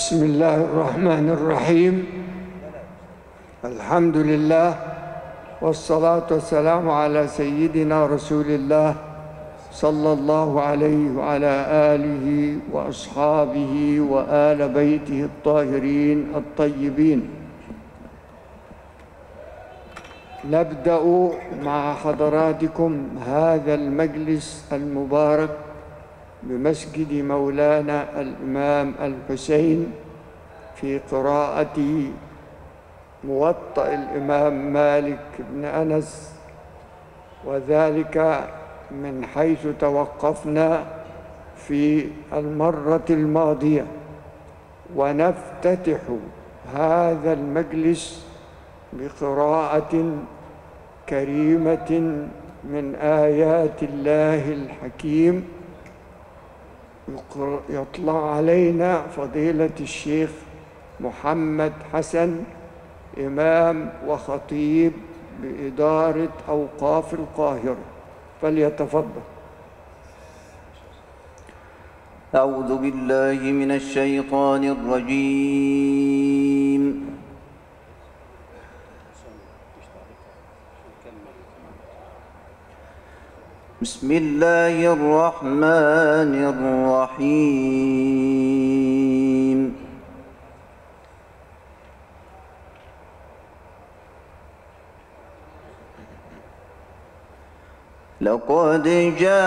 بسم الله الرحمن الرحيم الحمد لله والصلاة والسلام على سيدنا رسول الله صلى الله عليه وعلى آله وأصحابه وآل بيته الطاهرين الطيبين نبدأ مع حضراتكم هذا المجلس المبارك بمسجد مولانا الإمام الحسين في قراءة موطأ الإمام مالك بن أنس وذلك من حيث توقفنا في المرة الماضية. ونفتتح هذا المجلس بقراءة كريمة من آيات الله الحكيم. يطلع علينا فضيلة الشيخ محمد حسن إمام وخطيب بإدارة أوقاف القاهرة. فليتفضل. أعوذ بالله من الشيطان الرجيم. بسم الله الرحمن الرحيم. لقد جاءكم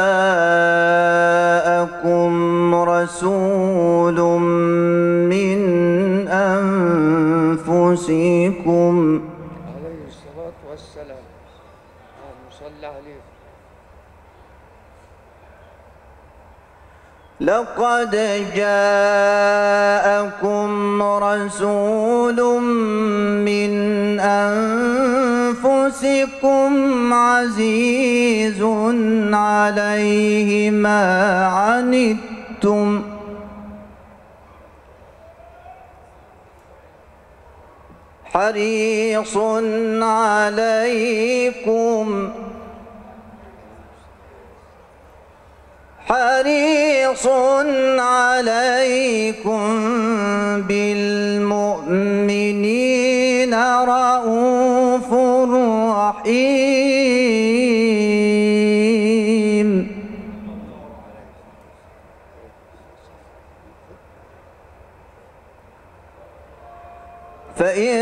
رسول من أنفسكم عليه الصلاة والسلام اللهم صل عليه لقد جاءكم رسول من أنفسكم عزيز عليه ما عنتم حريص عليكم حريص عليكم بالمؤمنين رؤوف رحيم. فإن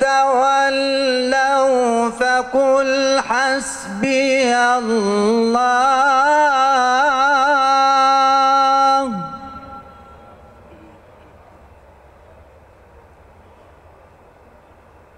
تولوا فقل حسبي الله.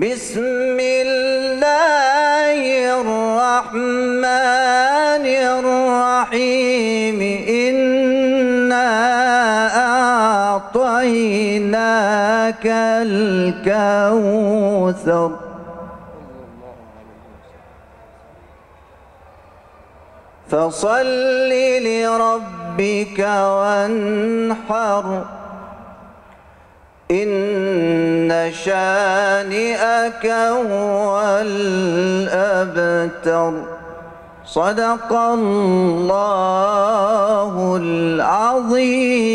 بسم الله الرحمن الرحيم إنا أعطيناك الكوثر فصل لربك وانحر إن شانئك هو الأبتر صدق الله العظيم.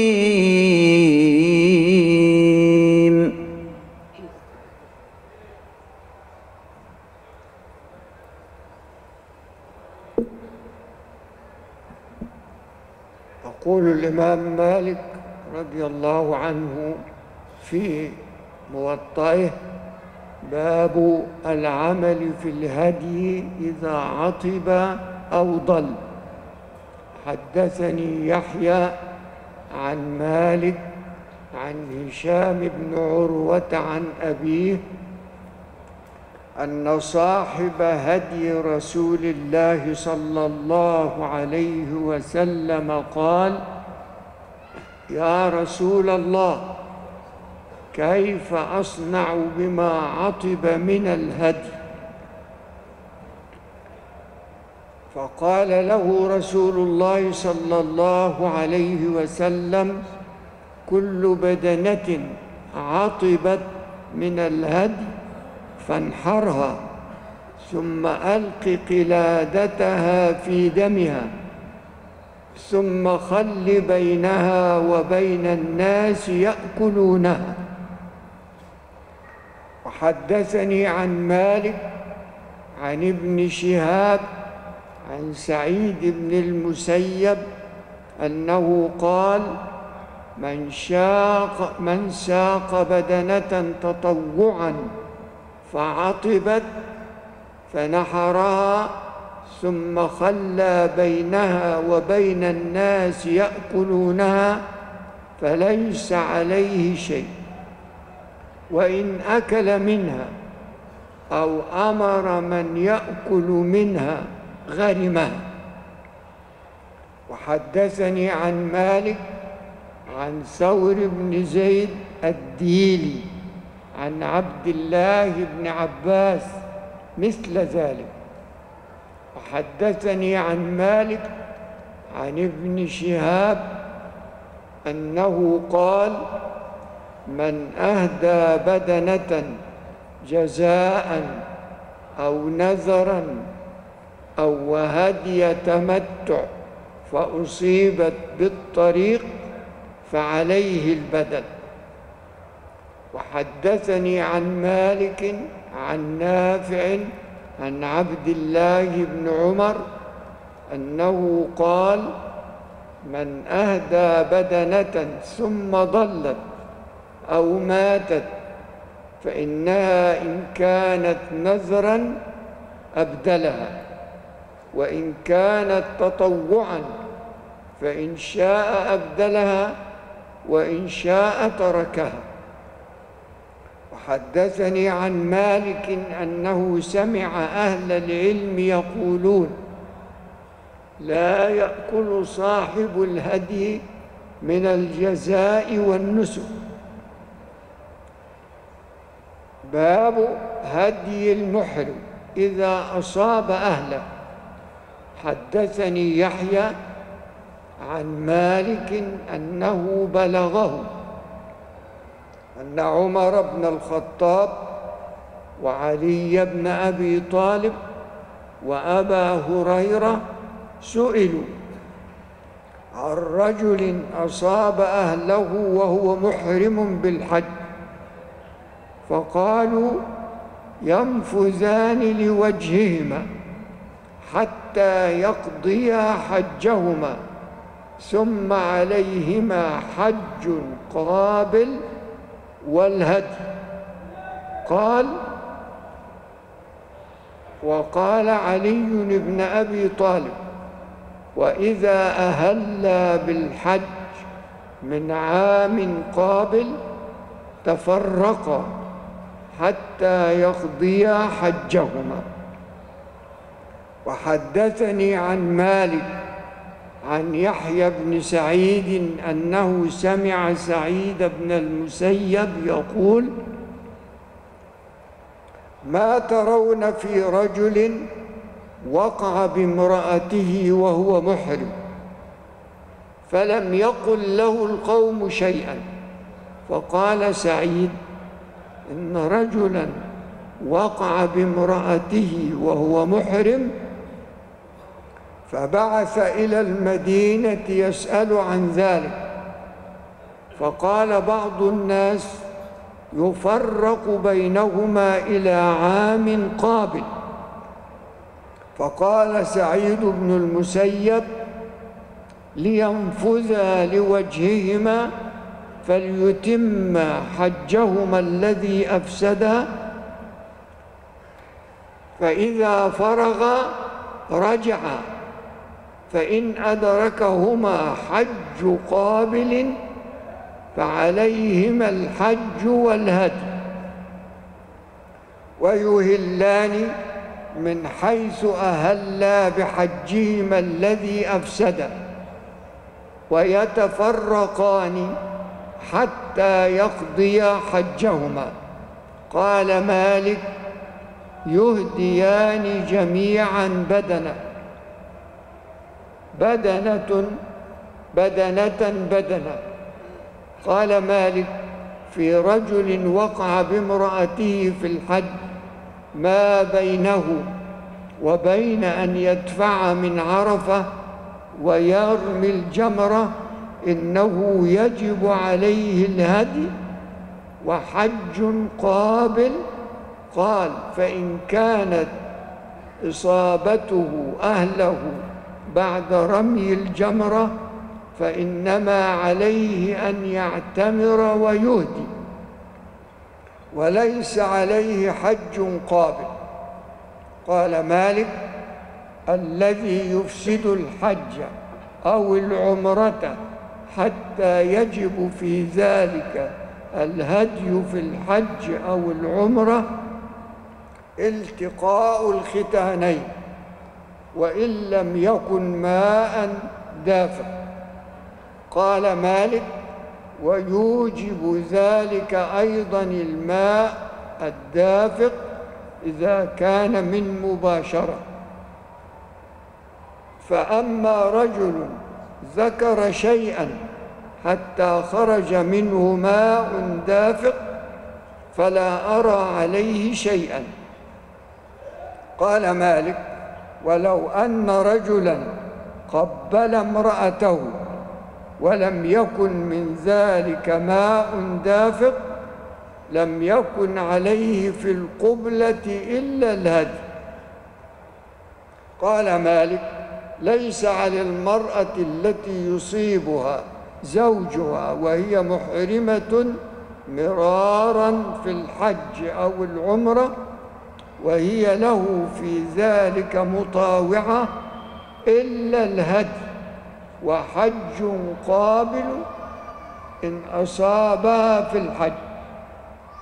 يقول الإمام مالك رضي الله عنه في موطئه باب العمل في الهدي إذا عطب أو ضل. حدثني يحيى عن مالك عن هشام بن عروة عن أبيه أن صاحب هدي رسول الله صلى الله عليه وسلم قال يا رسول الله كيف أصنع بما عطب من الهدي؟ فقال له رسول الله صلى الله عليه وسلم كل بدنة عطبت من الهدي فانحرها ثم ألق قلادتها في دمها ثم خل بينها وبين الناس يأكلونها. وحدثني عن مالك عن ابن شهاب عن سعيد بن المسيب أنه قال من شاق من ساق بدنة تطوعا فعطبت فنحرها ثم خلى بينها وبين الناس يأكلونها فليس عليه شيء وإن أكل منها أو أمر من يأكل منها غرمها وحدثني عن مالك عن ثور بن زيد الديلي عن عبد الله بن عباس مثل ذلك. وحدثني عن مالك عن ابن شهاب أنه قال من أهدى بدنة جزاء أو نذرا أو هدي تمتع فأصيبت بالطريق فعليه البدل. وحدثني عن مالك عن نافع عن عبد الله بن عمر أنه قال من أهدى بدنة ثم ضلت أو ماتت فإنها إن كانت نذرا أبدلها وإن كانت تطوعا فإن شاء أبدلها وإن شاء تركها. وحدثني عن مالك أنه سمع أهل العلم يقولون لا يأكل صاحب الهدي من الجزاء والنسك. باب هدي المحرم إذا أصاب أهله. حدثني يحيى عن مالك أنه بلغه أن عمر بن الخطاب وعلي بن أبي طالب وأبا هريرة سئلوا عن رجل أصاب أهله وهو محرم بالحج. فقالوا ينفذان لوجههما حتى يقضيا حجهما ثم عليهما حج قابل والهدي. قال وقال علي بن أبي طالب وإذا أهلا بالحج من عام قابل تفرقا. حتى يقضيا حجهما. وحدثني عن مالك عن يحيى بن سعيد أنه سمع سعيد بن المسيب يقول ما ترون في رجل وقع بامرأته وهو محرم فلم يقل له القوم شيئا. فقال سعيد إن رجلا وقع بامرأته وهو محرم فبعث إلى المدينة يسأل عن ذلك. فقال بعض الناس يفرق بينهما إلى عام قابل. فقال سعيد بن المسيب لينفذا لوجههما فليتم حجهما الذي أفسدا فإذا فرغ رجعا فإن أدركهما حج قابل فعليهما الحج والهدي. ويهلان من حيث أهلا بحجهما الذي أفسد. ويتفرقان حتى يقضي حجهما. قال مالك يهديان جميعا بدنة. بدنة بدنة بدنة. قال مالك في رجل وقع بامرأته في الحج ما بينه وبين أن يدفع من عرفة ويرمي الجمرة إنه يجب عليه الهدي وحج قابل. قال فإن كانت إصابته أهله بعد رمي الجمرة فإنما عليه أن يعتمر ويهدي وليس عليه حج قابل. قال مالك الذي يفسد الحج أو العمرة حتى يجب في ذلك الهدي في الحج أو العمرة التقاء الختانين وإن لم يكن ماء دافئ. قال مالك ويوجب ذلك أيضا الماء الدافق إذا كان من مباشرة. فأما رجل ذكر شيئا حتى خرج منه ماء دافق فلا أرى عليه شيئا. قال مالك ولو أن رجلا قبل امرأته ولم يكن من ذلك ماء دافق لم يكن عليه في القبلة إلا الهدي. قال مالك ليس على المرأة التي يصيبها زوجها وهي محرمة مرارا في الحج أو العمرة وهي له في ذلك مطاوعة إلا الهدي وحج قابل إن أصابها في الحج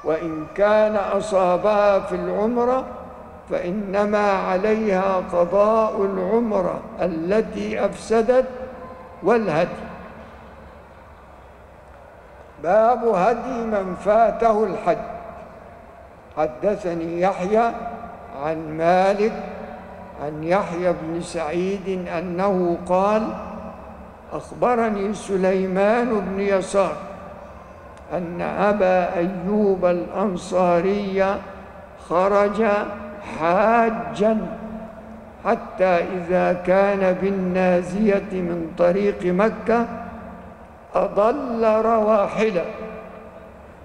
وإن كان أصابها في العمرة فإنما عليها قضاء العمرة التي أفسدت والهدي. باب هدي من فاته الحج. حدثني يحيى عن مالك عن يحيى بن سعيد أنه قال أخبرني سليمان بن يسار أن أبا أيوب الأنصاري خرج حاجا حتى إذا كان بالنازية من طريق مكة أضل رواحله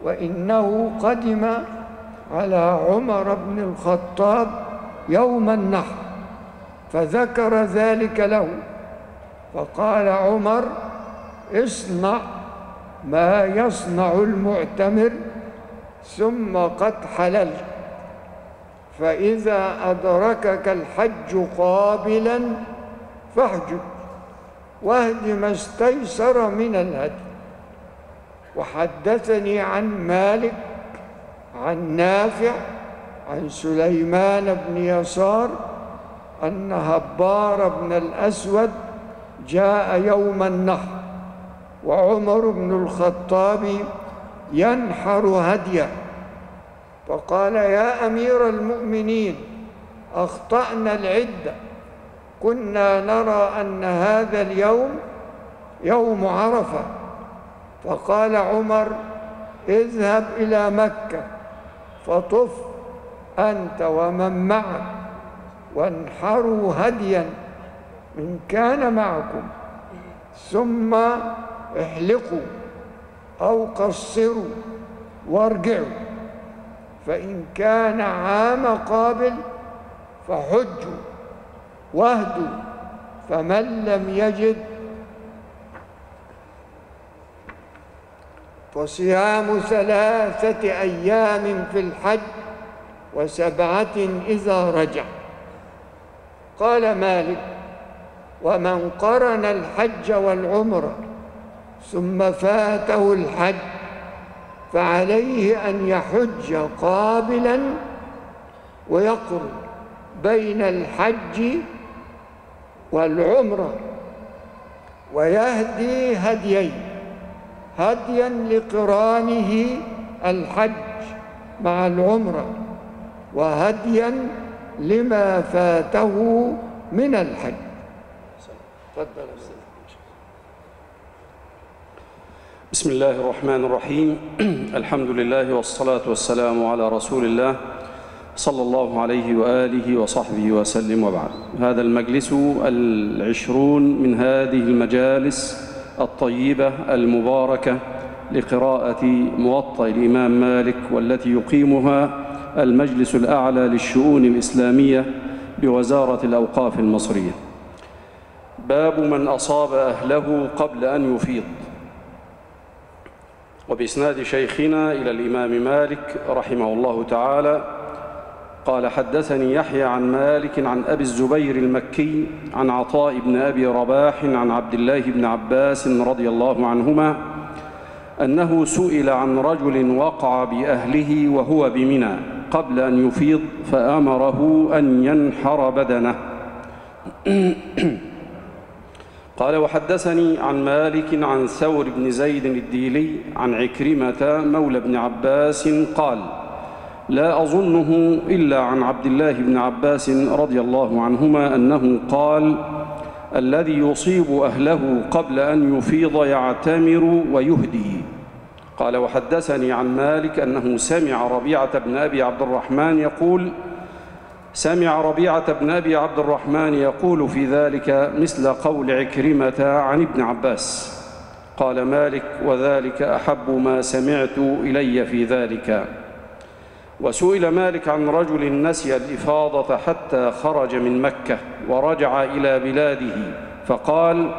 وإنه قدم على عمر بن الخطاب يوم النحر فذكر ذلك له. فقال عمر اصنع ما يصنع المعتمر ثم قد حللت فإذا أدركك الحج قابلا فاحجب. واهد ما استيسر من الهدي وحدثني عن مالك عن نافع عن سليمان بن يسار أن هبار بن الأسود جاء يوم النحر وعمر بن الخطاب ينحر هديه. فقال يا أمير المؤمنين أخطأنا العدة كنا نرى أن هذا اليوم يوم عرفة. فقال عمر اذهب إلى مكة فطف أنت ومن معك وانحروا هديا إن كان معكم ثم احلقوا أو قصروا وارجعوا فإن كان عام قابل فحجوا. واهدوا فمن لم يجد فصيام ثلاثة أيام في الحج وسبعة إذا رجع. قال مالك ومن قرن الحج والعمرة ثم فاته الحج فعليه أن يحج قابلا ويقرن بين الحج والعمرة ويهدي هديين هديا لقرانه الحج مع العمرة وهديا لما فاته من الحج. بسم الله الرحمن الرحيم. الحمد لله والصلاة والسلام على رسول الله. صلى الله عليه وآله وصحبه وسلم وبعد. هذا المجلس العشرون من هذه المجالس الطيبة المباركة لقراءة موطأ الإمام مالك والتي يقيمها المجلس الأعلى للشؤون الإسلامية بوزارة الأوقاف المصرية. باب من أصاب أهله قبل أن يفيض. وبإسناد شيخنا إلى الإمام مالك رحمه الله تعالى قال حدثني يحيى عن مالك عن أبي الزبير المكي عن عطاء بن أبي رباح عن عبد الله بن عباس رضي الله عنهما أنه سئل عن رجل وقع بأهله وهو بمنى قبل أن يفيض فأمره أن ينحر بدنه. قال وحدثني عن مالك عن ثور بن زيد الديلي عن عكرمة مولى بن عباس قال لا أظنه إلا عن عبد الله بن عباس رضي الله عنهما أنه قال الذي يصيب أهله قبل أن يفيض يعتمر ويهدي. قال وحدثني عن مالك أنه سمع ربيعة بن أبي عبد الرحمن يقول سمع ربيعة بن أبي عبد الرحمن يقول في ذلك مثل قول عكرمة عن ابن عباس. قال مالك وذلك أحب ما سمعت إلي في ذلك. وسئل مالك عن رجل نسي الإفاضة حتى خرج من مكة ورجع إلى بلاده فقال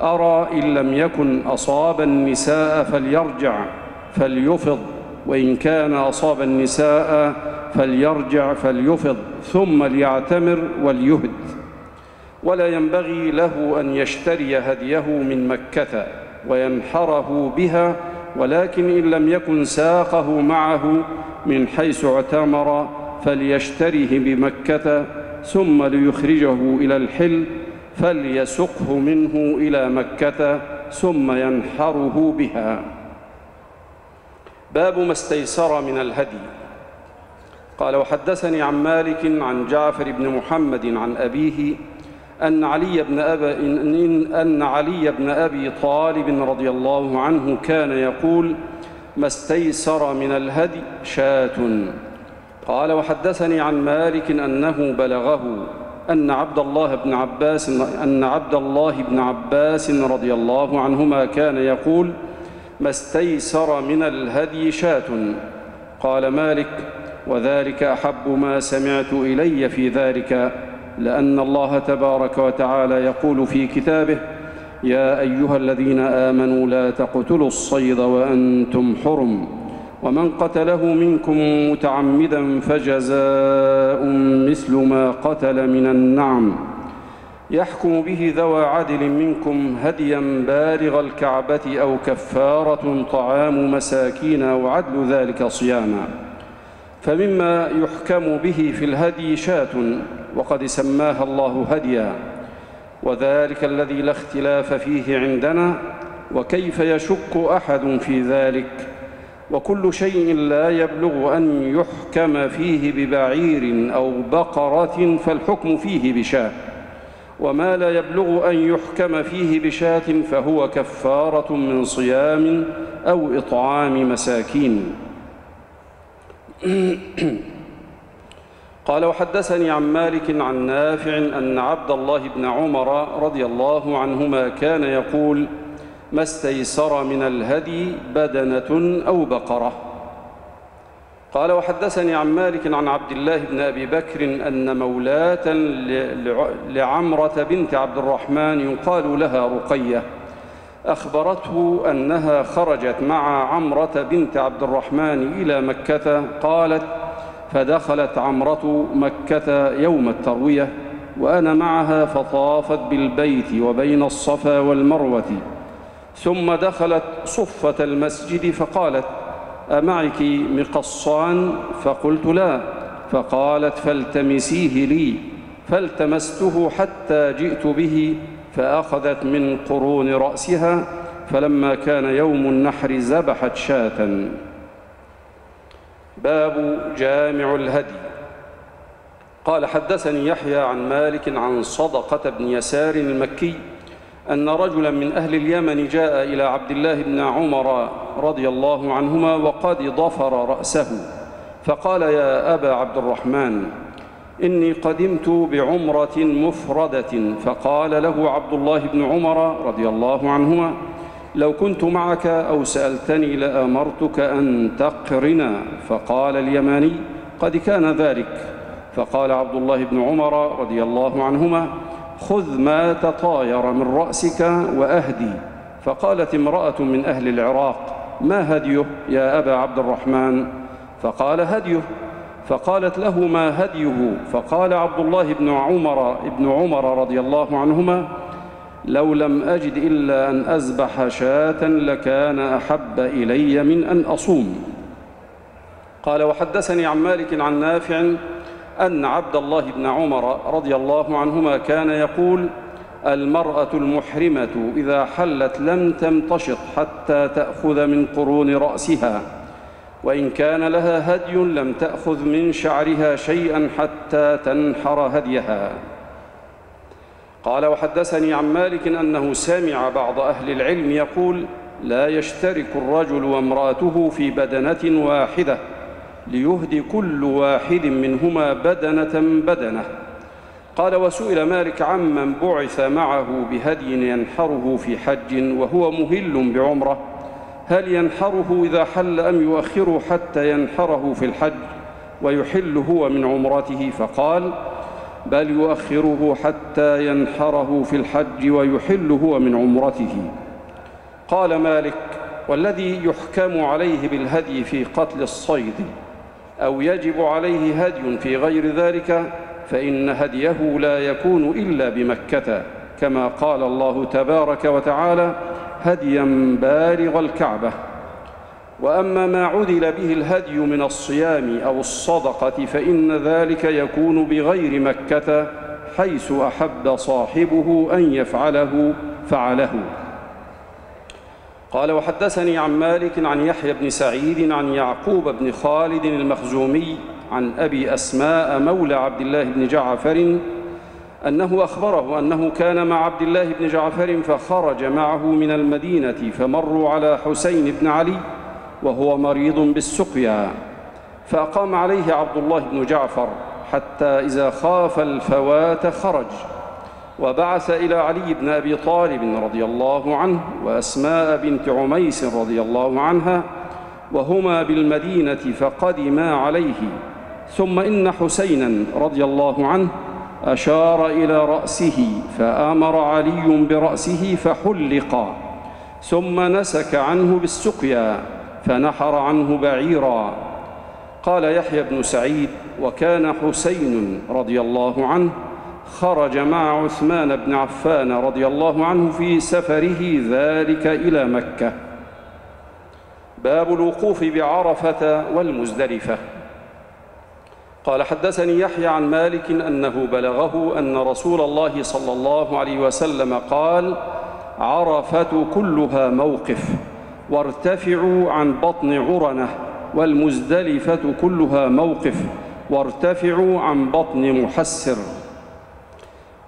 أرى إن لم يكن أصاب النساء فليرجع فليفض وإن كان أصاب النساء فليرجع فليفض ثم ليعتمر وليهد. ولا ينبغي له أن يشتري هديه من مكة وينحره بها ولكن إن لم يكن ساقه معه من حيث اعتمر فليشتريه بمكة ثم ليخرجه إلى الحل فليسقه منه إلى مكة ثم ينحره بها. باب ما استيسر من الهدي. قال وحدثني عن مالك عن جعفر بن محمد عن أبيه أن علي بن أبا إن, أن علي بن أبي طالب رضي الله عنه كان يقول ما استيسر من الهدي شاة. قال وحدثني عن مالك أنه بلغه أن عبد الله بن عباس أن عبد الله بن عباس رضي الله عنهما كان يقول ما استيسر من الهدي شاة. قال مالك وذلك أحب ما سمعت إلي في ذلك. لأن الله تبارك وتعالى يقول في كتابه يا أيها الذين آمنوا لا تقتلوا الصيد وأنتم حرم ومن قتله منكم متعمدا فجزاء مثل ما قتل من النعم. يحكم به ذوى عدل منكم هديا بالغ الكعبة أو كفارة طعام مساكين أو عدل ذلك صياما. فمما يحكم به في الهدي شاة وقد سماها الله هديا. وذلك الذي لا اختلاف فيه عندنا وكيف يشك أحد في ذلك؟ وكل شيء لا يبلغ أن يحكم فيه ببعير أو بقرة فالحكم فيه بشاة. وما لا يبلغ أن يحكم فيه بشاة فهو كفارة من صيام أو إطعام مساكين. قال وحدثني عن مالك عن نافع أن عبد الله بن عمر رضي الله عنهما كان يقول ما استيسر من الهدي بدنة أو بقرة. قال وحدثني عن مالك عن عبد الله بن أبي بكر أن مولاة لعمرة بنت عبد الرحمن يقال لها رقية. أخبرته أنها خرجت مع عمرة بنت عبد الرحمن إلى مكة قالت فدخلت عمرة مكة يوم التروية وأنا معها فطافت بالبيت وبين الصفا والمروة ثم دخلت صفة المسجد فقالت أمعك مقصان؟ فقلت لا. فقالت فالتمسيه لي فالتمسته حتى جئت به فأخذت من قرون رأسها فلما كان يوم النحر ذبحت شاة. باب جامع الهدي. قال حدثني يحيى عن مالك عن صدقة بن يسار المكي أن رجلا من أهل اليمن جاء إلى عبد الله بن عمر رضي الله عنهما وقد ضفر رأسه فقال يا أبا عبد الرحمن إني قدمت بعمرة مفردة. فقال له عبد الله بن عمر رضي الله عنهما لو كنت معك أو سألتني لأمرتك أن تقرنا. فقال اليماني قد كان ذلك. فقال عبد الله بن عمر رضي الله عنهما خذ ما تطاير من رأسك وأهدي. فقالت امرأة من أهل العراق ما هديه يا أبا عبد الرحمن؟ فقال هديه. فقالت له ما هديه. فقال عبد الله بن عمر ابن عمر رضي الله عنهما لو لم أجد إلا أن أذبح شاة لكان أحب إلي من أن أصوم. قال وحدثني عن مالك عن نافع أن عبد الله بن عمر رضي الله عنهما كان يقول المرأة المحرمة إذا حلت لم تمتشط حتى تأخذ من قرون رأسها. وإن كان لها هدي لم تأخذ من شعرها شيئا حتى تنحر هديها. قال وحدثني عن مالك أنه سمع بعض أهل العلم يقول لا يشترك الرجل وامرأته في بدنة واحدة ليهدي كل واحد منهما بدنة بدنة. قال وسئل مالك عمن بعث معه بهدي ينحره في حج وهو مهل بعمرة هل ينحره إذا حل أم يؤخره حتى ينحره في الحج ويحل هو من عمرته؟ فقال بل يؤخره حتى ينحره في الحج ويحل هو من عمرته. قال مالك والذي يحكم عليه بالهدي في قتل الصيد أو يجب عليه هدي في غير ذلك فإن هديه لا يكون إلا بمكة كما قال الله تبارك وتعالى هديا بالغ الكعبة. وأما ما عدل به الهدي من الصيام أو الصدقة فإن ذلك يكون بغير مكة حيث أحب صاحبه أن يفعله فعله. قال وحدثني عن مالك عن يحيى بن سعيد عن يعقوب بن خالد المخزومي عن أبي أسماء مولى عبد الله بن جعفر أنه أخبره أنه كان مع عبد الله بن جعفر فخرج معه من المدينة فمروا على حسين بن علي وهو مريض بالسقيا. فأقام عليه عبد الله بن جعفر حتى إذا خاف الفوات خرج. وبعث إلى علي بن أبي طالب رضي الله عنه وأسماء بنت عميس رضي الله عنها وهما بالمدينة فقدما عليه. ثم إن حسينا رضي الله عنه أشار إلى رأسه فآمر علي برأسه فحلق ثم نسك عنه بالسقيا فنحر عنه بعيرا. قال يحيى بن سعيد وكان حسين رضي الله عنه خرج مع عثمان بن عفان رضي الله عنه في سفره ذلك إلى مكة. باب الوقوف بعرفة والمزدلفة. قال حدثني يحيى عن مالك أنه بلغه أن رسول الله صلى الله عليه وسلم قال عرفة كلها موقف وارتفعوا عن بطن عرنة والمزدلفة كلها موقف وارتفعوا عن بطن محسر.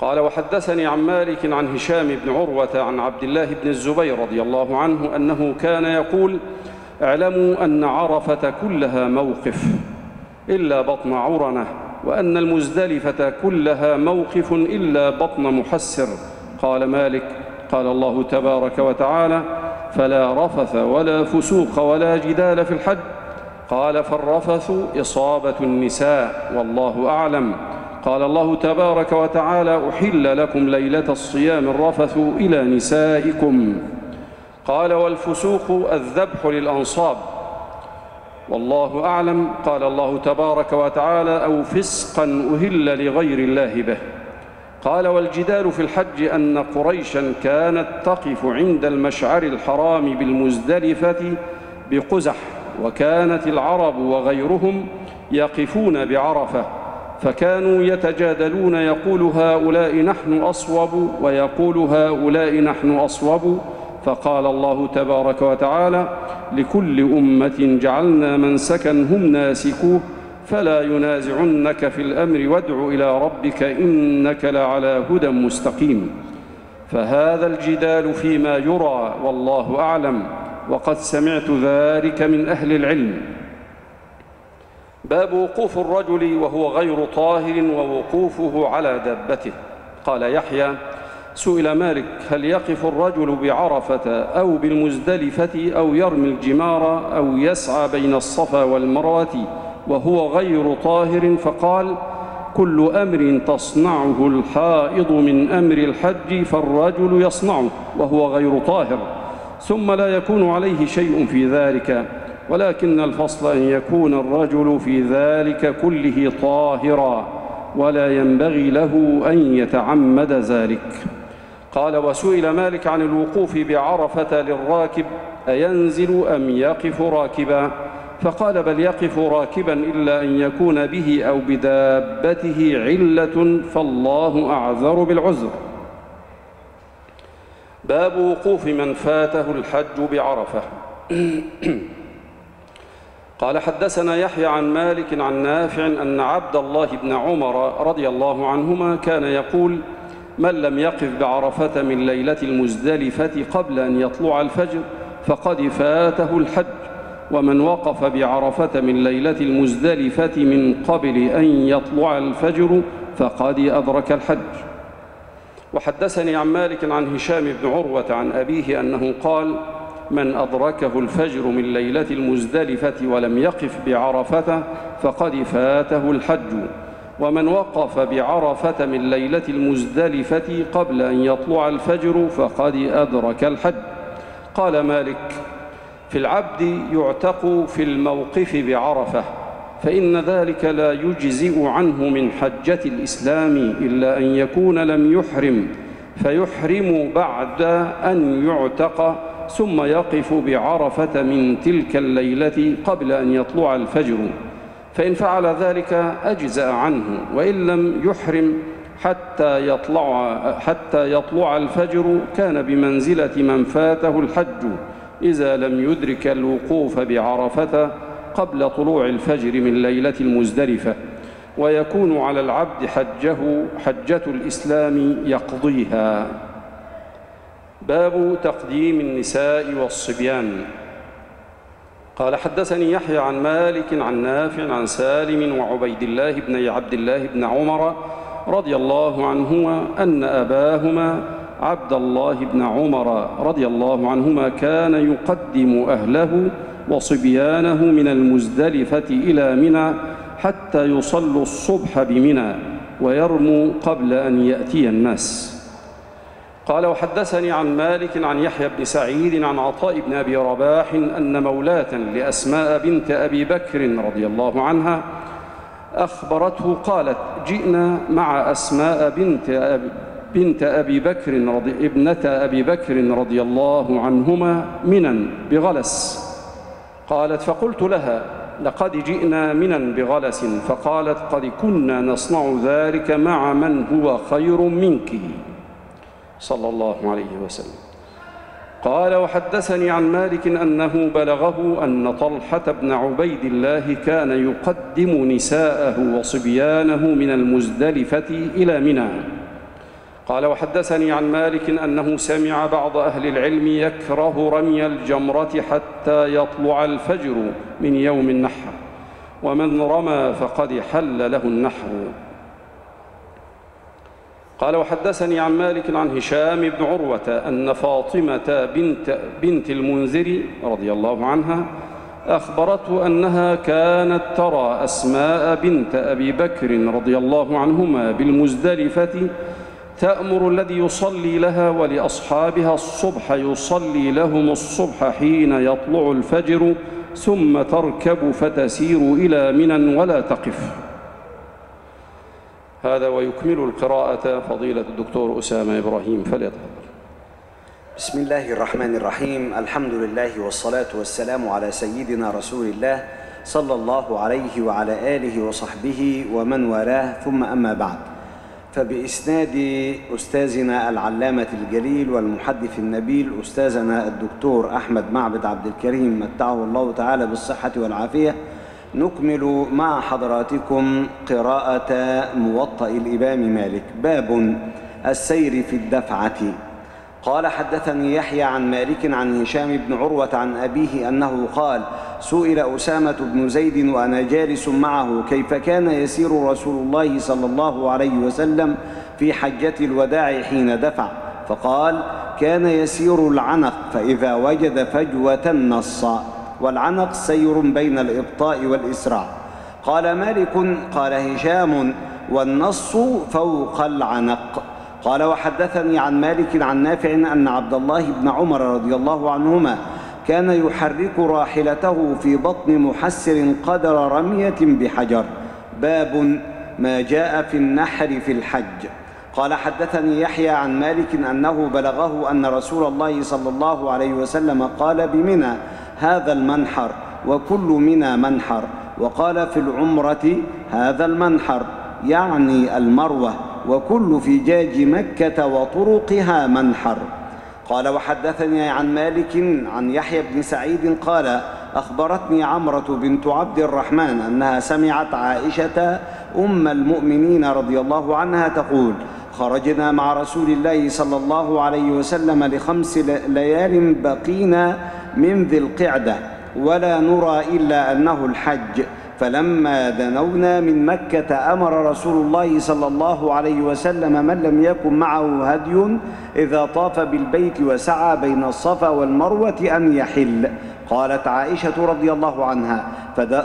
قال وحدثني عن مالك عن هشام بن عروة عن عبد الله بن الزبير رضي الله عنه أنه كان يقول اعلموا أن عرفة كلها موقف. إلا بطن عرنة وأن المزدلفة كلها موقف إلا بطن محسر. قال مالك قال الله تبارك وتعالى فلا رفث ولا فسوق ولا جدال في الحج. قال فالرفث إصابة النساء والله أعلم. قال الله تبارك وتعالى أحل لكم ليلة الصيام الرفث إلى نسائكم. قال والفسوق الذبح للأنصاب. والله أعلم. قال الله تبارك وتعالى أو فسقا أهل لغير الله به. قال والجدال في الحج أن قريشا كانت تقف عند المشعر الحرام بالمزدلفة بقزح وكانت العرب وغيرهم يقفون بعرفة فكانوا يتجادلون يقول هؤلاء نحن أصوب ويقول هؤلاء نحن أصوب. فقال الله تبارك وتعالى لكل أمة جعلنا منسكا هم ناسكوه فلا ينازعنك في الأمر وادع إلى ربك إنك لعلى هدى مستقيم. فهذا الجدال فيما يرى والله أعلم وقد سمعت ذلك من أهل العلم. باب وقوف الرجل وهو غير طاهر ووقوفه على دابته. قال يحيى سئل مالك هل يقف الرجل بعرفة أو بالمزدلفة أو يرمي الجمار أو يسعى بين الصفا والمروة وهو غير طاهر؟ فقال كل أمر تصنعه الحائض من أمر الحج فالرجل يصنعه وهو غير طاهر. ثم لا يكون عليه شيء في ذلك ولكن الفصل أن يكون الرجل في ذلك كله طاهرا ولا ينبغي له أن يتعمد ذلك. قال وسئل مالك عن الوقوف بعرفة للراكب أينزل أم يقف راكبا؟ فقال بل يقف راكبا إلا أن يكون به أو بدابته علة فالله أعذر بالعذر. باب وقوف من فاته الحج بعرفة. قال حدثنا يحيى عن مالك عن نافع أن عبد الله بن عمر رضي الله عنهما كان يقول من لم يقف بعرفة من ليلة المزدلفة قبل أن يطلع الفجر فقد فاته الحج. ومن وقف بعرفة من ليلة المزدلفة من قبل أن يطلع الفجر فقد أدرك الحج. وحدثني عن مالك عن هشام بن عروة عن أبيه أنه قال من أدركه الفجر من ليلة المزدلفة ولم يقف بعرفة فقد فاته الحج. ومن وقف بعرفة من ليلة المزدلفة قبل أن يطلع الفجر فقد أدرك الحج قال مالك في العبد يعتق في الموقف بعرفة فإن ذلك لا يجزئ عنه من حجة الإسلام إلا أن يكون لم يحرم فيحرم بعد أن يعتق ثم يقف بعرفة من تلك الليلة قبل أن يطلع الفجر. فإن فعل ذلك أجزأ عنه وإن لم يحرم حتى يطلع, حتى يطلع الفجر كان بمنزلة من فاته الحج إذا لم يدرك الوقوف بعرفة قبل طلوع الفجر من ليلة المزدلفة. ويكون على العبد حجه حجة الإسلام يقضيها. باب تقديم النساء والصبيان. قال حدثني يحيى عن مالك عن نافع عن سالم وعبيد الله بن عبد الله بن عمر رضي الله عنهما أن أباهما عبد الله بن عمر رضي الله عنهما كان يقدم أهله وصبيانه من المزدلفة إلى منى حتى يصلوا الصبح بمنى ويرموا قبل أن يأتي الناس. قال وحدثني عن مالك عن يحيى بن سعيد عن عطاء بن أبي رباح أن مولاة لأسماء بنت أبي بكر رضي الله عنها أخبرته قالت جئنا مع أسماء بنت أبي بنت أبي بكر رضي ابنة أبي بكر رضي الله عنهما منا بغلس. قالت فقلت لها لقد جئنا منا بغلس فقالت قد كنا نصنع ذلك مع من هو خير منك. صلى الله عليه وسلم. قال وحدثني عن مالك أنه بلغه أن طلحة بن عبيد الله كان يقدم نساءه وصبيانه من المزدلفة إلى منى. قال وحدثني عن مالك أنه سمع بعض أهل العلم يكره رمي الجمرة حتى يطلع الفجر من يوم النحر ومن رمى فقد حل له النحر. قال وحدثني عن مالك عن هشام بن عروة أن فاطمة بنت, بنت المنذر رضي الله عنها أخبرته أنها كانت ترى أسماء بنت أبي بكر رضي الله عنهما بالمزدلفة تأمر الذي يصلي لها ولأصحابها الصبح يصلي لهم الصبح حين يطلع الفجر ثم تركب فتسير إلى منى ولا تقف. هذا ويكمل القراءة فضيلة الدكتور أسامة إبراهيم فليتفضل بسم الله الرحمن الرحيم. الحمد لله والصلاة والسلام على سيدنا رسول الله صلى الله عليه وعلى آله وصحبه ومن والاه. ثم أما بعد فبإسناد أستاذنا العلامة الجليل والمحدث النبيل أستاذنا الدكتور أحمد معبد عبد الكريم متعه الله تعالى بالصحة والعافية. نكمل مع حضراتكم قراءة موطأ الإمام مالك. باب السير في الدفعة. قال حدثني يحيى عن مالك عن هشام بن عروة عن أبيه أنه قال سئل أسامة بن زيد وأنا جالس معه كيف كان يسير رسول الله صلى الله عليه وسلم في حجة الوداع حين دفع؟ فقال كان يسير العنق فإذا وجد فجوة نص. والعنق سير بين الإبطاء والإسراع قال مالك قال هشام والنص فوق العنق. قال وحدثني عن مالك عن نافع أن عبد الله بن عمر رضي الله عنهما كان يحرك راحلته في بطن محسر قدر رمية بحجر. باب ما جاء في النحر في الحج. قال حدثني يحيى عن مالك أنه بلغه أن رسول الله صلى الله عليه وسلم قال بمنى هذا المنحر وكل منى منحر وقال في العمرة هذا المنحر يعني المروة وكل فجاج مكة وطرقها منحر. قال وحدثني عن مالك عن يحيى بن سعيد قال أخبرتني عمرة بنت عبد الرحمن أنها سمعت عائشة أم المؤمنين رضي الله عنها تقول خرجنا مع رسول الله صلى الله عليه وسلم لخمس ليال بقينا من ذي القعدة ولا نرى إلا أنه الحج. فلما دنونا من مكة أمر رسول الله صلى الله عليه وسلم من لم يكن معه هدي إذا طاف بالبيت وسعى بين الصفا والمروة أن يحل. قالت عائشة رضي الله عنها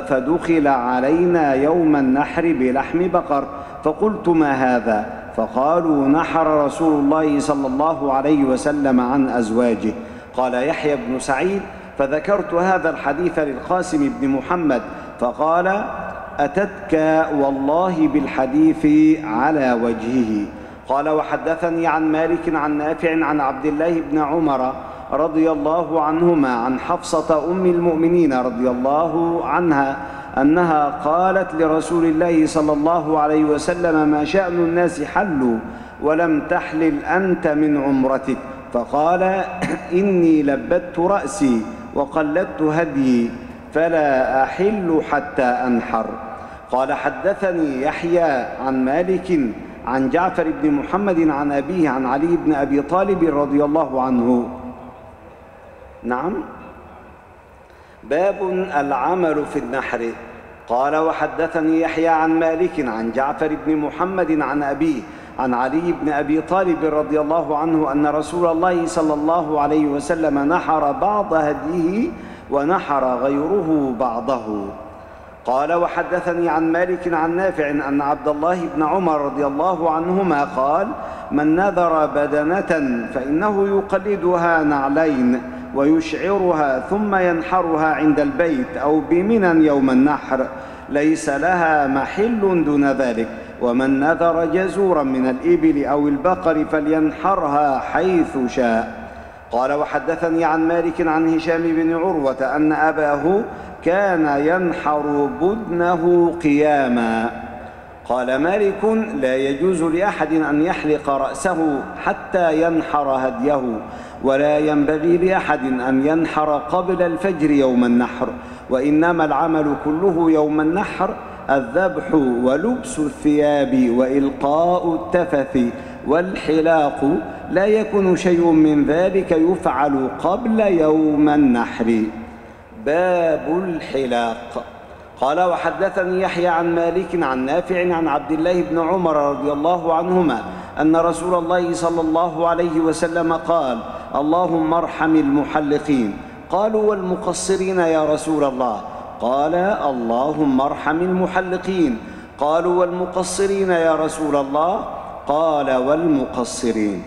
فدخل علينا يوم النحر بلحم بقر. فقلت ما هذا؟ فقالوا نحر رسول الله صلى الله عليه وسلم عن أزواجه. قال يحيى بن سعيد فذكرت هذا الحديث للقاسم بن محمد فقال أتتك والله بالحديث على وجهه. قال وحدثني عن مالك عن نافع عن عبد الله بن عمر رضي الله عنهما عن حفصة أم المؤمنين رضي الله عنها أنها قالت لرسول الله صلى الله عليه وسلم ما شأن الناس حلوا ولم تحلل أنت من عمرتك. فقال إني لبدت رأسي وقلدت هديي فلا أحل حتى أنحر. قال حدثني يحيى عن مالك عن جعفر بن محمد عن أبيه عن علي بن أبي طالب رضي الله عنه. نعم. باب العمل في النحر. قال وحدثني يحيى عن مالك عن جعفر بن محمد عن أبيه عن علي بن أبي طالب رضي الله عنه أن رسول الله صلى الله عليه وسلم نحر بعض هديه ونحر غيره بعضه. قال وحدثني عن مالك عن نافع أن عبد الله بن عمر رضي الله عنهما قال من نذر بدنة فإنه يقلدها نعلين ويشعرها ثم ينحرها عند البيت أو بمنى يوم النحر ليس لها محل دون ذلك. ومن نذر جزورا من الإبل أو البقر فلينحرها حيث شاء. قال وحدثني عن مالك عن هشام بن عروة أن أباه كان ينحر بدنه قياما. قال مالك لا يجوز لأحد أن يحلق رأسه حتى ينحر هديه ولا ينبغي لأحد أن ينحر قبل الفجر يوم النحر. وإنما العمل كله يوم النحر الذبح ولبس الثياب وإلقاء التفث والحلاق. لا يكون شيء من ذلك يفعل قبل يوم النحر. باب الحلاق. قال وحدثني يحيى عن مالك عن نافع عن عبد الله بن عمر رضي الله عنهما أن رسول الله صلى الله عليه وسلم قال اللهم ارحم المحلقين. قالوا والمقصرين يا رسول الله. قال اللهم ارحم المحلقين. قالوا والمقصرين يا رسول الله. قال والمقصرين.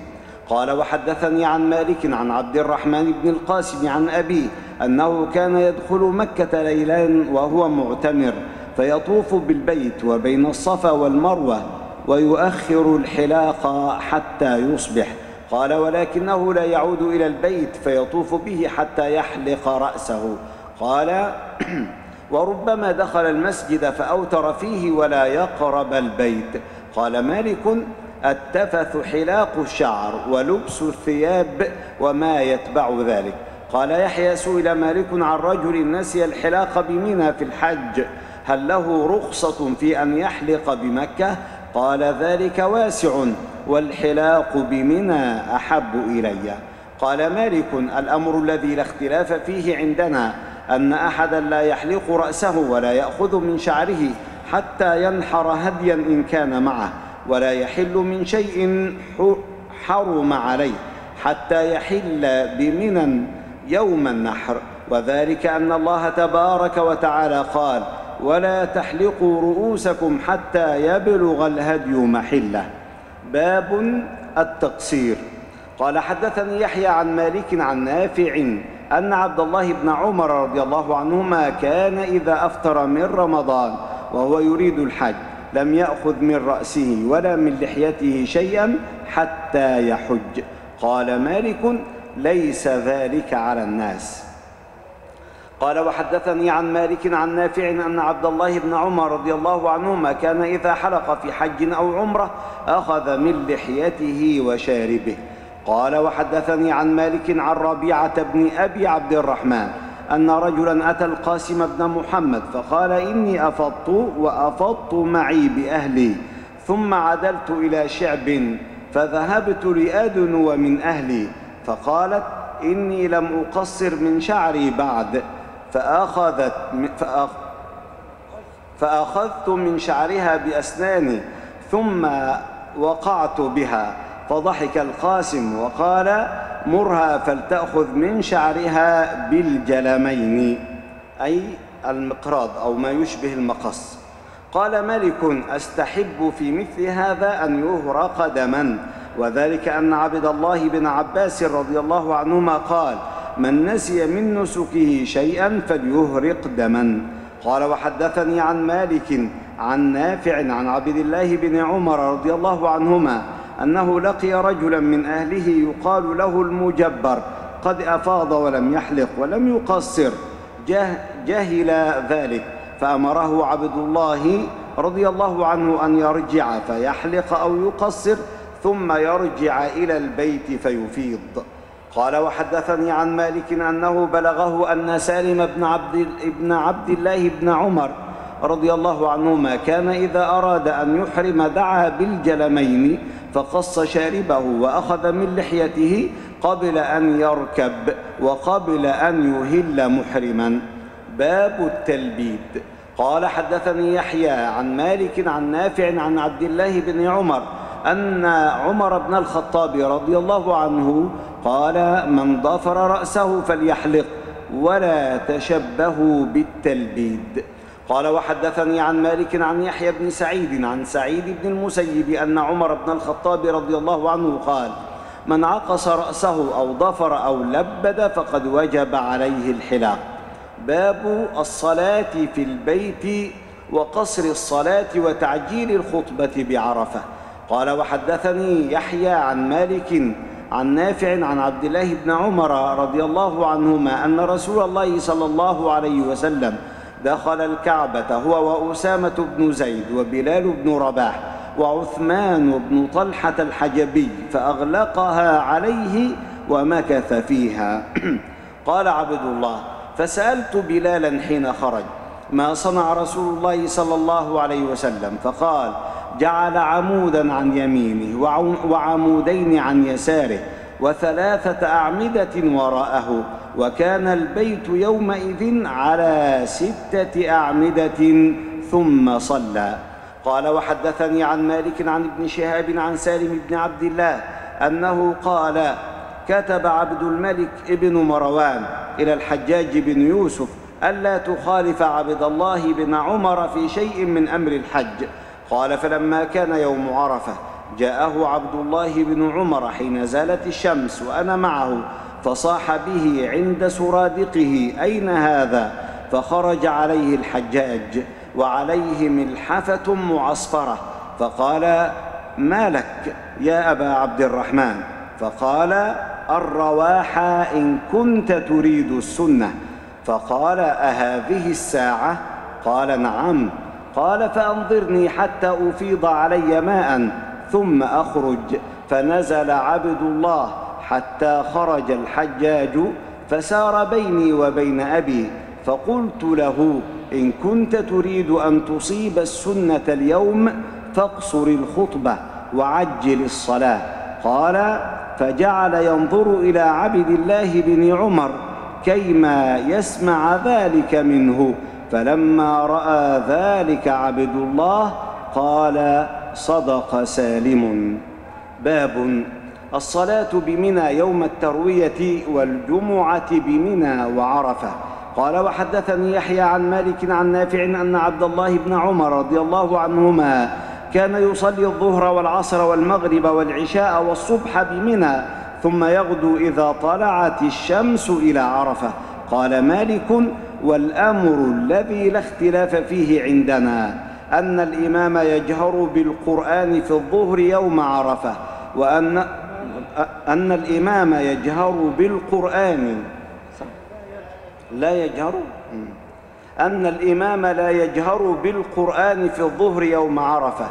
قال وحدثني عن مالك عن عبد الرحمن بن القاسم عن أبيه أنه كان يدخل مكة ليلا وهو معتمر فيطوف بالبيت وبين الصفا والمروة ويؤخر الحلاق حتى يصبح. قال ولكنه لا يعود إلى البيت فيطوف به حتى يحلق رأسه. قال وربما دخل المسجد فأوتر فيه ولا يقرب البيت. قال مالك التفث حلاق الشعر ولبس الثياب وما يتبع ذلك. قال يحيى سئل مالك عن رجل نسي الحلاق بمنى في الحج. هل له رخصة في أن يحلق بمكة؟ قال ذلك واسع. والحلاق بمنى أحب إلي. قال مالك الأمر الذي لا اختلاف فيه عندنا أن أحدا لا يحلق رأسه ولا يأخذ من شعره حتى ينحر هديا إن كان معه ولا يحل من شيء حرم عليه حتى يحل بمنى يوم النحر. وذلك أن الله تبارك وتعالى قال ولا تحلقوا رؤوسكم حتى يبلغ الهدي محله. باب التقصير. قال حدثني يحيى عن مالك عن نافع أن عبد الله بن عمر رضي الله عنهما كان إذا أفطر من رمضان وهو يريد الحج لم يأخذ من رأسه ولا من لحيته شيئا حتى يحج. قال مالك ليس ذلك على الناس. قال وحدثني عن مالك عن نافع أن عبد الله بن عمر رضي الله عنهما كان إذا حلق في حج أو عمرة أخذ من لحيته وشاربه. قال وحدثني عن مالك عن ربيعة بن أبي عبد الرحمن أن رجلا أتى القاسم بن محمد فقال إني أفضت وأفضت معي بأهلي ثم عدلت إلى شعب فذهبت لأدنو من أهلي فقالت إني لم أقصر من شعري بعد. فأخذت فأخ فأخذت من شعرها بأسناني ثم وقعت بها فضحك القاسم وقال مرها فلتأخذ من شعرها بالجلمين أي المقراض أو ما يشبه المقص. قال ملك أستحب في مثل هذا أن يهرق دما. وذلك أن عبد الله بن عباس رضي الله عنهما قال من نسي من نسكه شيئا فليهرق دما. قال وحدثني عن مالك عن نافع عن عبد الله بن عمر رضي الله عنهما أنه لقي رجلا من أهله يقال له المجبر قد أفاض ولم يحلق ولم يقصر. جهل ذلك فأمره عبد الله رضي الله عنه أن يرجع فيحلق أو يقصر ثم يرجع إلى البيت فيفيض. قال وحدثني عن مالك أنه بلغه أن سالم بن عبد, ابن عبد الله بن عمر رضي الله عنهما كان إذا أراد أن يحرم دعا بالجلمين فقص شاربه وأخذ من لحيته قبل أن يركب وقبل أن يهل محرما. باب التلبيد. قال حدثني يحيى عن مالك عن نافع عن عبد الله بن عمر أن عمر بن الخطاب رضي الله عنه قال من ضفر رأسه فليحلق ولا تشبهوا بالتلبيد. قال وحدثني عن مالك عن يحيى بن سعيد عن سعيد بن المسيب أن عمر بن الخطاب رضي الله عنه قال من عقص رأسه أو ضفر أو لبد فقد وجب عليه الحلاق. باب الصلاة في البيت وقصر الصلاة وتعجيل الخطبة بعرفة. قال وحدثني يحيى عن مالك عن نافع عن عبد الله بن عمر رضي الله عنهما أن رسول الله صلى الله عليه وسلم دخل الكعبة هو وأسامة بن زيد وبلال بن رباح وعثمان بن طلحة الحجبي فأغلقها عليه ومكث فيها. قال عبد الله فسألت بلالا حين خرج ما صنع رسول الله صلى الله عليه وسلم؟ فقال جعل عمودا عن يمينه وعمودين عن يساره وثلاثة أعمدة وراءه وكان البيت يومئذ على ستة أعمدة ثم صلى. قال وحدثني عن مالك عن ابن شهاب عن سالم بن عبد الله أنه قال كتب عبد الملك ابن مروان إلى الحجاج بن يوسف ألا تخالف عبد الله بن عمر في شيء من أمر الحج. قال فلما كان يوم عرفة جاءه عبد الله بن عمر حين زالت الشمس وأنا معه فصاح به عند سرادقه أين هذا؟ فخرج عليه الحجاج وعليه ملحفة معصفرة فقال ما لك يا أبا عبد الرحمن؟ فقال الرواح إن كنت تريد السنة. فقال أهذه الساعة؟ قال نعم. قال فأنظرني حتى أفيض علي ماء ثم أخرج. فنزل عبد الله حتى خرج الحجاج فسار بيني وبين أبي. فقلت له إن كنت تريد أن تصيب السنة اليوم فاقصر الخطبة وعجل الصلاة. قال فجعل ينظر إلى عبد الله بن عمر كيما يسمع ذلك منه. فلما رأى ذلك عبد الله قال صدق سالم. باب الصلاة بمنى يوم التروية والجمعة بمنى وعرفة. قال وحدثني يحيى عن مالك عن نافع أن عبد الله بن عمر رضي الله عنهما كان يصلي الظهر والعصر والمغرب والعشاء والصبح بمنى ثم يغدو إذا طلعت الشمس إلى عرفة. قال مالك والأمر الذي لا اختلاف فيه عندنا أن الإمام يجهر بالقرآن في الظهر يوم عرفة وان أن الإمام يجهر بالقرآن. لا يجهر؟ أن الإمام لا يجهر بالقرآن في الظهر يوم عرفة.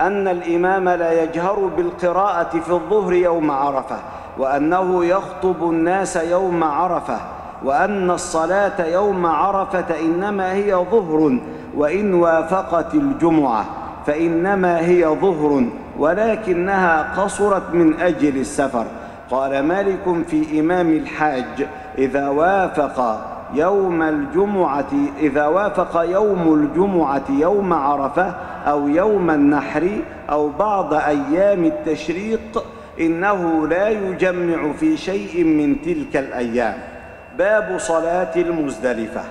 أن الإمام لا يجهر بالقراءة في الظهر يوم عرفة. وأنه يخطب الناس يوم عرفة وأن الصلاة يوم عرفة إنما هي ظهر وإن وافقت الجمعة فإنما هي ظهر ولكنها قصرت من أجل السفر. قال مالك في إمام الحاج إذا وافق يوم الجمعة إذا وافق يوم الجمعة يوم عرفة أو يوم النحر أو بعض أيام التشريق إنه لا يجمع في شيء من تلك الأيام. باب صلاة المزدلفة.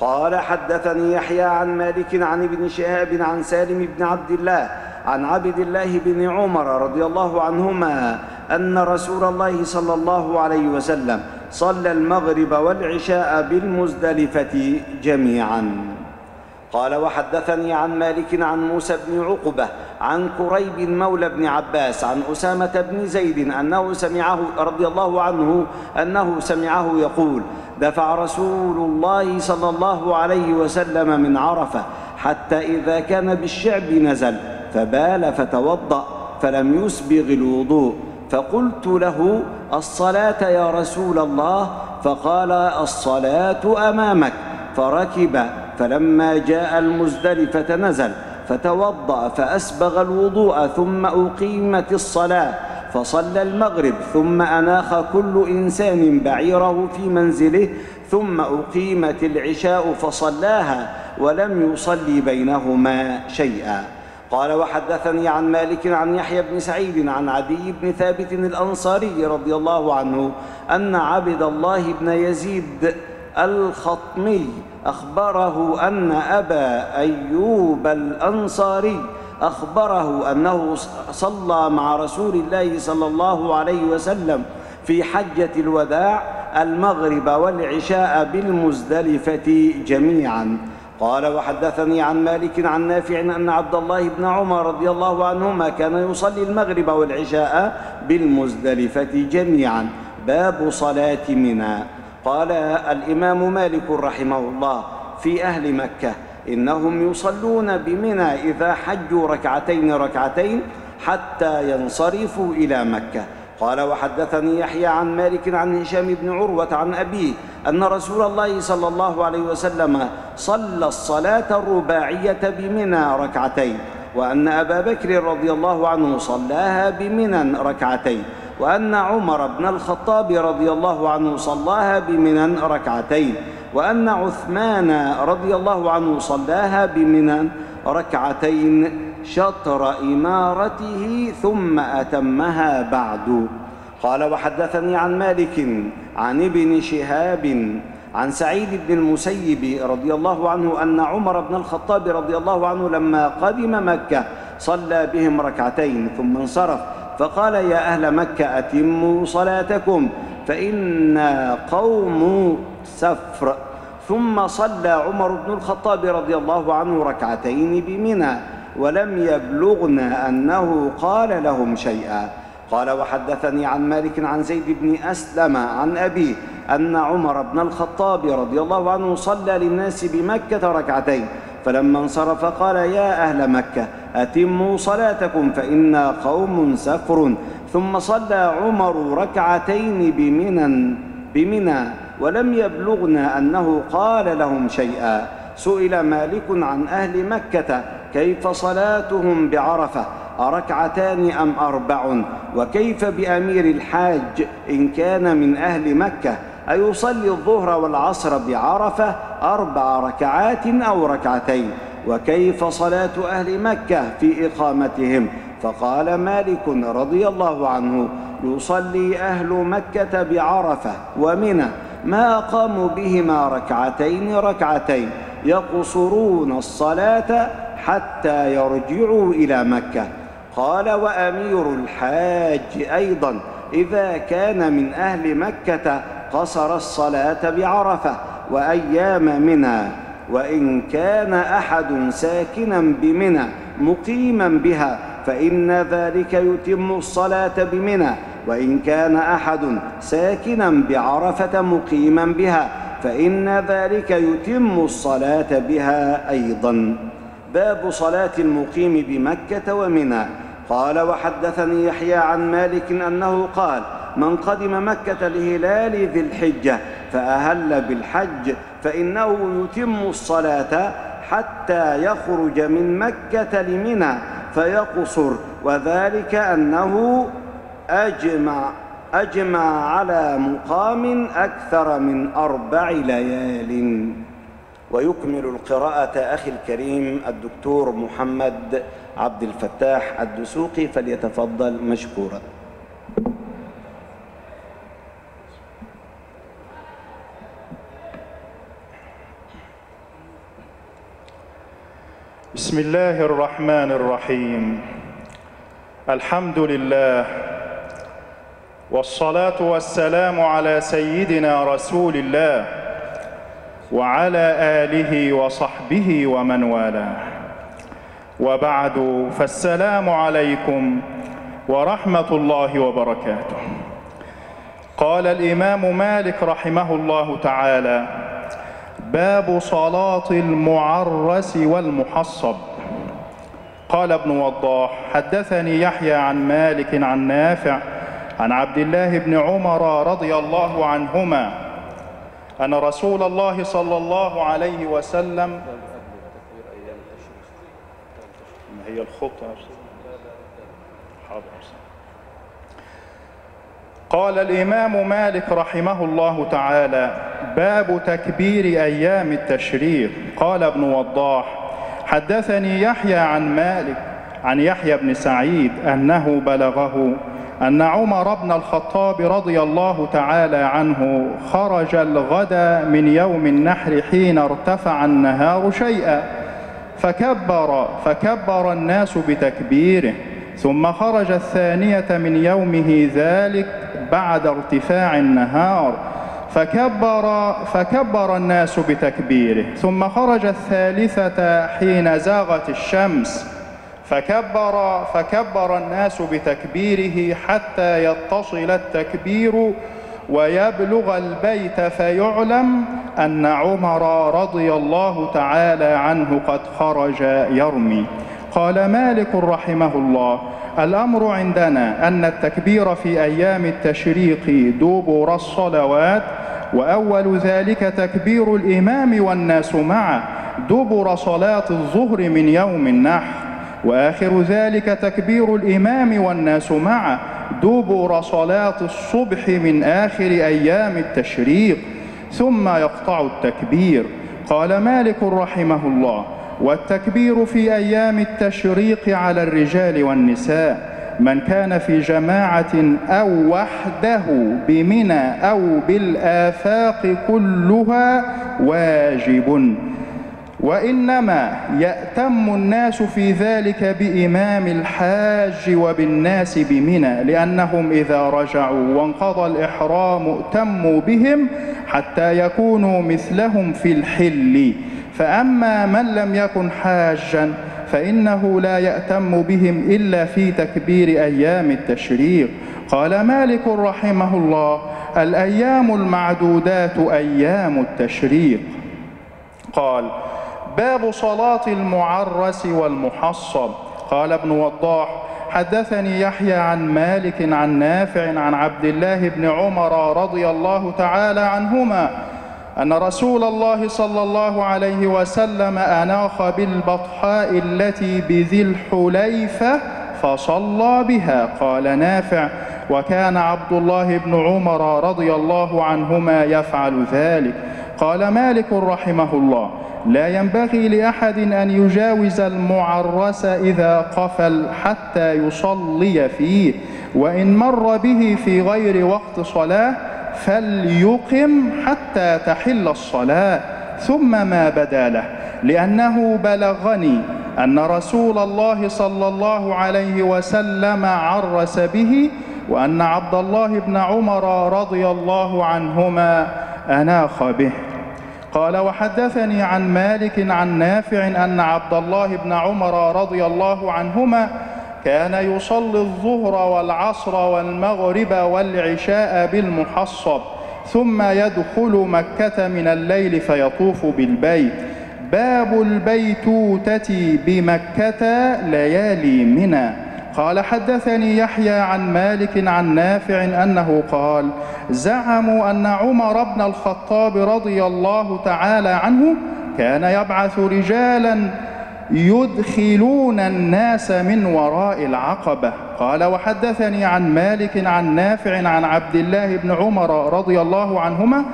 قال حدثني يحيى عن مالك عن ابن شهاب عن سالم بن عبد الله عن عبد الله بن عمر رضي الله عنهما أن رسول الله صلى الله عليه وسلم صلى المغرب والعشاء بالمزدلفة جميعا. قال وحدثني عن مالك عن موسى بن عقبة عن كريب مولى بن عباس عن أسامة بن زيد أنه سمعه رضي الله عنه أنه سمعه يقول دفع رسول الله صلى الله عليه وسلم من عرفة حتى إذا كان بالشعب نزل فبال فتوضأ فلم يسبغ الوضوء فقلت له الصلاة يا رسول الله؟ فقال الصلاة أمامك. فركب فلما جاء المزدلفة نزل فتوضأ فأسبغ الوضوء ثم أقيمت الصلاة فصلى المغرب ثم أناخ كل إنسان بعيره في منزله ثم أقيمت العشاء فصلاها ولم يصلي بينهما شيئا. قال وحدثني عن مالك عن يحيى بن سعيد عن عدي بن ثابت الأنصاري رضي الله عنه أن عبد الله بن يزيد الخطمي أخبره أن أبا أيوب الأنصاري أخبره أنه صلى مع رسول الله صلى الله عليه وسلم في حجة الوداع المغرب والعشاء بالمزدلفة جميعا. قال وحدثني عن مالك عن نافع أن عبد الله بن عمر رضي الله عنهما كان يصلي المغرب والعشاء بالمزدلفة جميعا. باب صلاة منى. قال الإمام مالك رحمه الله في أهل مكة إنهم يصلون بمنى إذا حجوا ركعتين ركعتين حتى ينصرفوا إلى مكة. قال وحدثني يحيى عن مالك عن هشام بن عروة عن أبيه أن رسول الله صلى الله عليه وسلم صلى الصلاة الرباعية بمنى ركعتين وأن أبا بكر رضي الله عنه صلاها بمنى ركعتين. وأن عمر بن الخطاب رضي الله عنه صلاها بمنى ركعتين وأن عثمان رضي الله عنه صلاها بمنى ركعتين شطر إمارته ثم أتمها بعد. قال وحدثني عن مالك عن ابن شهاب عن سعيد بن المسيب رضي الله عنه أن عمر بن الخطاب رضي الله عنه لما قدم مكة صلى بهم ركعتين ثم انصرف فقال يا أهل مكة أتموا صلاتكم فإنا قوم سفر. ثم صلى عمر بن الخطاب رضي الله عنه ركعتين بمنى ولم يبلغنا أنه قال لهم شيئا. قال وحدثني عن مالك عن زيد بن أسلم عن أبيه أن عمر بن الخطاب رضي الله عنه صلى للناس بمكة ركعتين فلما انصرف قال يا أهل مكة أتموا صلاتكم فإنا قوم سفر. ثم صلى عمر ركعتين بمنى بمنى ولم يبلغنا أنه قال لهم شيئا. سئل مالك عن أهل مكة كيف صلاتهم بعرفة؟ أركعتان أم أربع؟ وكيف بأمير الحاج إن كان من أهل مكة؟ أيصلي الظهر والعصر بعرفة أربع ركعات أو ركعتين وكيف صلاة أهل مكة في إقامتهم؟ فقال مالك رضي الله عنه يصلي أهل مكة بعرفة ومنى ما أقاموا بهما ركعتين ركعتين يقصرون الصلاة حتى يرجعوا إلى مكة. قال وأمير الحاج أيضا إذا كان من أهل مكة قصر الصلاة بعرفة وأيام منى وإن كان أحد ساكنا بمنى مقيما بها فإن ذلك يتم الصلاة بمنى وإن كان أحد ساكنا بعرفة مقيما بها فإن ذلك يتم الصلاة بها أيضا. باب صلاة المقيم بمكة ومنى. قال وحدثني يحيى عن مالك أنه قال من قدم مكة لهلال ذي الحجة فأهل بالحج فإنه يتم الصلاة حتى يخرج من مكة لمنى فيقصر وذلك أنه أجمع أجمع على مقام أكثر من أربع ليال. ويكمل القراءة أخي الكريم الدكتور محمد عبد الفتاح الدسوقي فليتفضل مشكورا. بسم الله الرحمن الرحيم. الحمد لله والصلاة والسلام على سيدنا رسول الله وعلى آله وصحبه ومن والاه. وبعد فالسلام عليكم ورحمة الله وبركاته. قال الإمام مالك رحمه الله تعالى باب صلاة المعرس والمحصب. قال ابن وضاح حدثني يحيى عن مالك عن نافع عن عبد الله بن عمر رضي الله عنهما أن رسول الله صلى الله عليه وسلم هي الخطة؟ قال الإمام مالك رحمه الله تعالى باب تكبير أيام التشريق قال ابن وضاح حدثني يحيى عن مالك عن يحيى بن سعيد أنه بلغه أن عمر بن الخطاب رضي الله تعالى عنه خرج الغد من يوم النحر حين ارتفع النهار شيئا فكبر فكبر الناس بتكبيره ثم خرج الثانية من يومه ذلك بعد ارتفاع النهار فكبر فكبر الناس بتكبيره. ثم خرج الثالثة حين زاغت الشمس فكبر فكبر الناس بتكبيره حتى يتصل التكبير ويبلغ البيت فيعلم أن عمر رضي الله تعالى عنه قد خرج يرمي. قال مالك رحمه الله الأمر عندنا أن التكبير في أيام التشريق دبر الصلوات وأول ذلك تكبير الإمام والناس معه دبر صلاة الظهر من يوم النحر وآخر ذلك تكبير الإمام والناس معه دبر صلاة الصبح من آخر أيام التشريق ثم يقطع التكبير. قال مالك رحمه الله والتكبير في أيام التشريق على الرجال والنساء من كان في جماعة أو وحده بمنى أو بالآفاق كلها واجب. وإنما يأتم الناس في ذلك بإمام الحاج وبالناس بمنى لأنهم إذا رجعوا وانقضى الإحرام ائتموا بهم حتى يكونوا مثلهم في الحل. فأما من لم يكن حاجا فإنه لا يأتم بهم إلا في تكبير أيام التشريق. قال مالك رحمه الله الأيام المعدودات أيام التشريق. قال باب صلاة المعرس والمحصب. قال ابن وضاح حدثني يحيى عن مالك عن نافع عن عبد الله بن عمر رضي الله تعالى عنهما أن رسول الله صلى الله عليه وسلم أناخ بالبطحاء التي بذي الحليفة فصلى بها. قال نافع. وكان عبد الله بن عمر رضي الله عنهما يفعل ذلك. قال مالك رحمه الله لا ينبغي لأحد أن يجاوز المعرس إذا قفل حتى يصلي فيه وإن مر به في غير وقت صلاة فليقم حتى تحل الصلاة ثم ما بدا له. لأنه بلغني أن رسول الله صلى الله عليه وسلم عرس به وأن عبد الله بن عمر رضي الله عنهما أناخ به. قال وحدثني عن مالك عن نافع أن عبد الله بن عمر رضي الله عنهما كان يصلي الظهر والعصر والمغرب والعشاء بالمحصب ثم يدخل مكة من الليل فيطوف بالبيت. باب البيتوتة بمكة ليالي منى. قال حدثني يحيى عن مالك عن نافع أنه قال زعموا أن عمر بن الخطاب رضي الله تعالى عنه كان يبعث رجالا يدخلون الناس من وراء العقبة. قال وحدثني عن مالك عن نافع عن عبد الله بن عمر رضي الله عنهما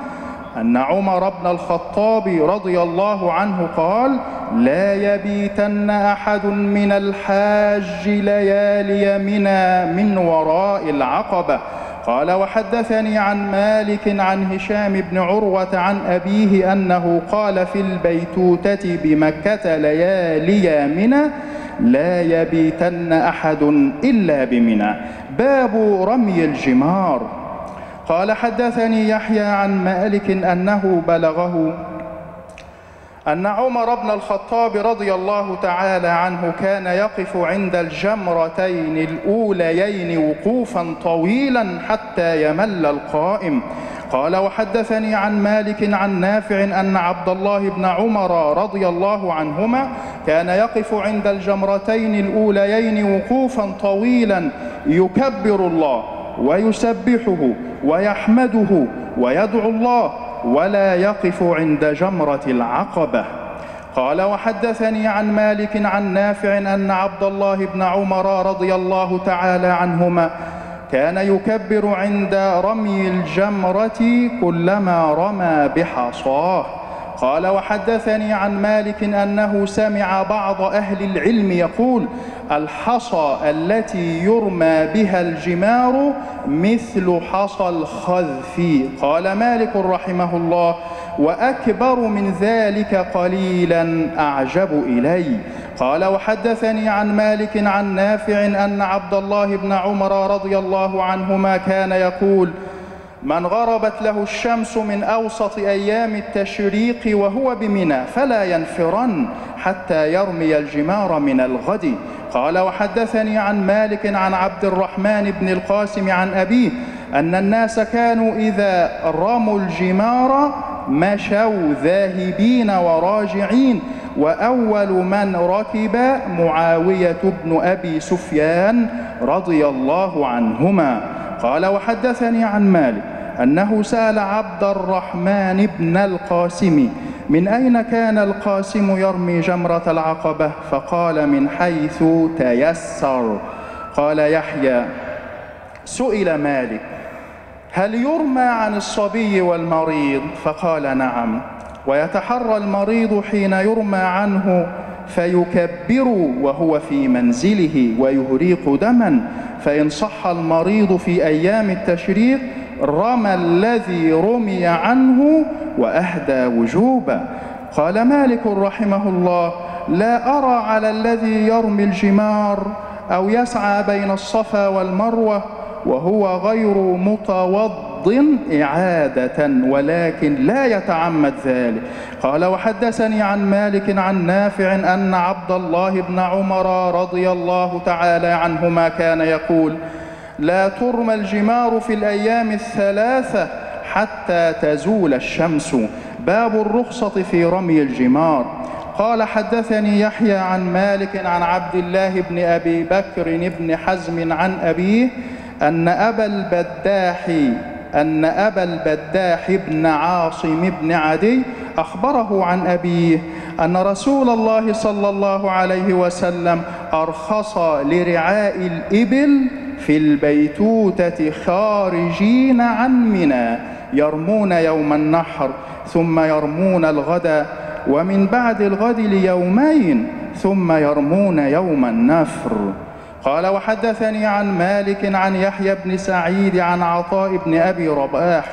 أن عمر بن الخطاب رضي الله عنه قال لا يبيتن أحد من الحاج ليالي منى من وراء العقبة. قال وحدثني عن مالك عن هشام بن عروة عن أبيه أنه قال في البيتوتة بمكة ليالي منى لا يبيتن أحد إلا بمنى. باب رمي الجمار. قال حدثني يحيى عن مالك أنه بلغه أن عمر بن الخطاب رضي الله تعالى عنه كان يقف عند الجمرتين الأوليين وقوفا طويلا حتى يمل القائم. قال وحدثني عن مالك عن نافع أن عبد الله بن عمر رضي الله عنهما كان يقف عند الجمرتين الأوليين وقوفا طويلا يكبر الله ويسبحه ويحمده ويدعو الله ولا يقف عند جمرة العقبة. قال وحدثني عن مالك عن نافع أن عبد الله بن عمر رضي الله تعالى عنهما كان يكبر عند رمي الجمرة كلما رمى بحصاه. قال وحدثني عن مالك أنه سمع بعض أهل العلم يقول الحصى التي يرمى بها الجمار مثل حصى الخذف. قال مالك رحمه الله وأكبر من ذلك قليلا أعجب إلي. قال وحدثني عن مالك عن نافع أن عبد الله بن عمر رضي الله عنهما كان يقول من غربت له الشمس من أوسط أيام التشريق وهو بمنى فلا ينفرن حتى يرمي الجمار من الغد. قال وحدثني عن مالك عن عبد الرحمن بن القاسم عن أبيه أن الناس كانوا إذا رموا الجمار مشوا ذاهبين وراجعين وأول من ركب معاوية بن أبي سفيان رضي الله عنهما. قال وحدثني عن مالك أنه سأل عبد الرحمن بن القاسم من أين كان القاسم يرمي جمرة العقبة؟ فقال من حيث تيسر. قال يحيى سئل مالك هل يرمى عن الصبي والمريض؟ فقال نعم. ويتحرى المريض حين يرمى عنه فيكبر وهو في منزله ويهريق دما فإن صح المريض في أيام التشريق رمى الذي رمي عنه وأهدى وجوبا قال مالك رحمه الله لا أرى على الذي يرمي الجمار أو يسعى بين الصفا والمروة وهو غير متوض إعادة ولكن لا يتعمد ذلك. قال وحدثني عن مالك عن نافع أن عبد الله بن عمر رضي الله تعالى عنهما كان يقول لا ترمى الجمار في الأيام الثلاثة حتى تزول الشمس. باب الرخصة في رمي الجمار. قال حدثني يحيى عن مالك عن عبد الله بن أبي بكر بن حزم عن أبيه أن أبا البداح أن أبا البداح بن عاصم بن عدي أخبره عن أبيه أن رسول الله صلى الله عليه وسلم أرخص لرعاء الإبل في البيتوتة خارجين عن منى يرمون يوم النحر ثم يرمون الغد ومن بعد الغد ليومين ثم يرمون يوم النفر. قال وحدثني عن مالك عن يحيى بن سعيد عن عطاء بن أبي رباح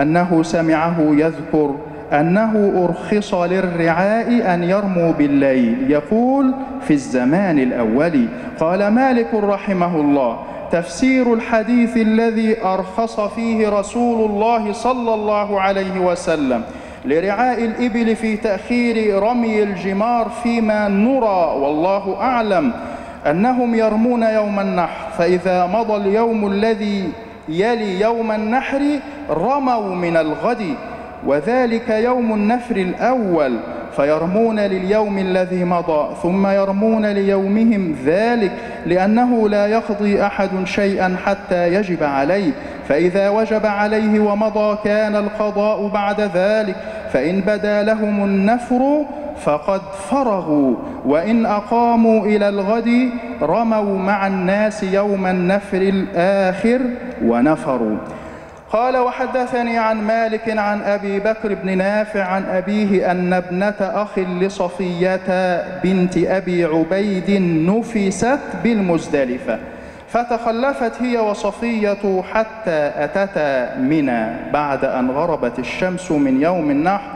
أنه سمعه يذكر أنه أرخص للرعاء أن يرموا بالليل يقول في الزمان الأول. قال مالك رحمه الله تفسير الحديث الذي أرخص فيه رسول الله صلى الله عليه وسلم لرعاء الإبل في تأخير رمي الجمار فيما نرى والله أعلم أنهم يرمون يوم النحر فإذا مضى اليوم الذي يلي يوم النحر رموا من الغد وذلك يوم النفر الأول. فيرمون لليوم الذي مضى ثم يرمون ليومهم ذلك لأنه لا يقضي أحد شيئا حتى يجب عليه. فإذا وجب عليه ومضى كان القضاء بعد ذلك فإن بدا لهم النفر فقد فرغوا وإن أقاموا إلى الغد رموا مع الناس يوم النفر الآخر ونفروا. قال وحدثني عن مالك عن أبي بكر بن نافع عن أبيه أن ابنة أخ لصفية بنت أبي عبيد نفست بالمزدلفة فتخلفت هي وصفية حتى أتتا منى بعد أن غربت الشمس من يوم النحر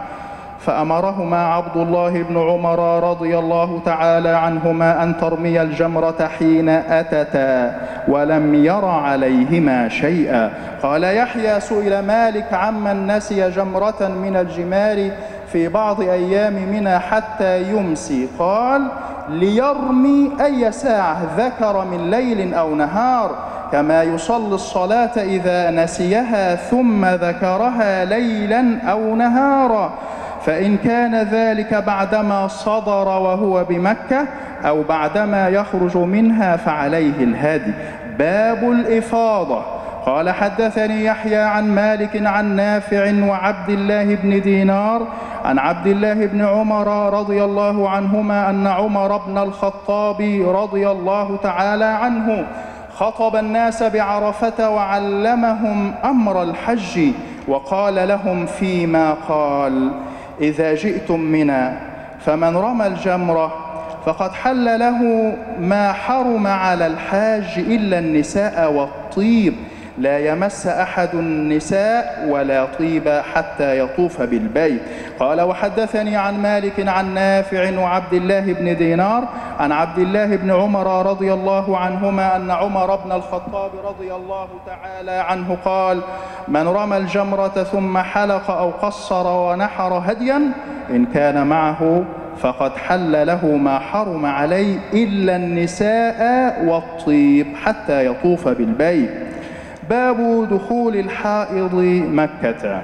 فأمرهما عبد الله بن عمر رضي الله تعالى عنهما أن ترمي الجمرة حين أتتا ولم ير عليهما شيئا. قال يحيى سئل مالك عمن نسي جمرة من الجمار في بعض أيام منى حتى يمسي. قال ليرمي أي ساعة ذكر من ليل أو نهار كما يصلي الصلاة إذا نسيها ثم ذكرها ليلا أو نهارا. فإن كان ذلك بعدما صدر وهو بمكة أو بعدما يخرج منها فعليه الهدي. باب الإفاضة. قال حدثني يحيى عن مالك عن نافع وعبد الله بن دينار عن عبد الله بن عمر رضي الله عنهما أن عمر بن الخطاب رضي الله تعالى عنه خطب الناس بعرفة وعلمهم أمر الحج وقال لهم فيما قال. إذا جئتم منا فمن رمى الجمرة فقد حل له ما حرم على الحاج إلا النساء والطيب. لا يمس أحد النساء ولا طيب حتى يطوف بالبيت. قال وحدثني عن مالك عن نافع وعبد الله بن دينار عن عبد الله بن عمر رضي الله عنهما أن عمر بن الخطاب رضي الله تعالى عنه قال من رمى الجمرة ثم حلق أو قصر ونحر هديا إن كان معه فقد حل له ما حرم عليه إلا النساء والطيب حتى يطوف بالبيت. باب دخول الحائض مكة.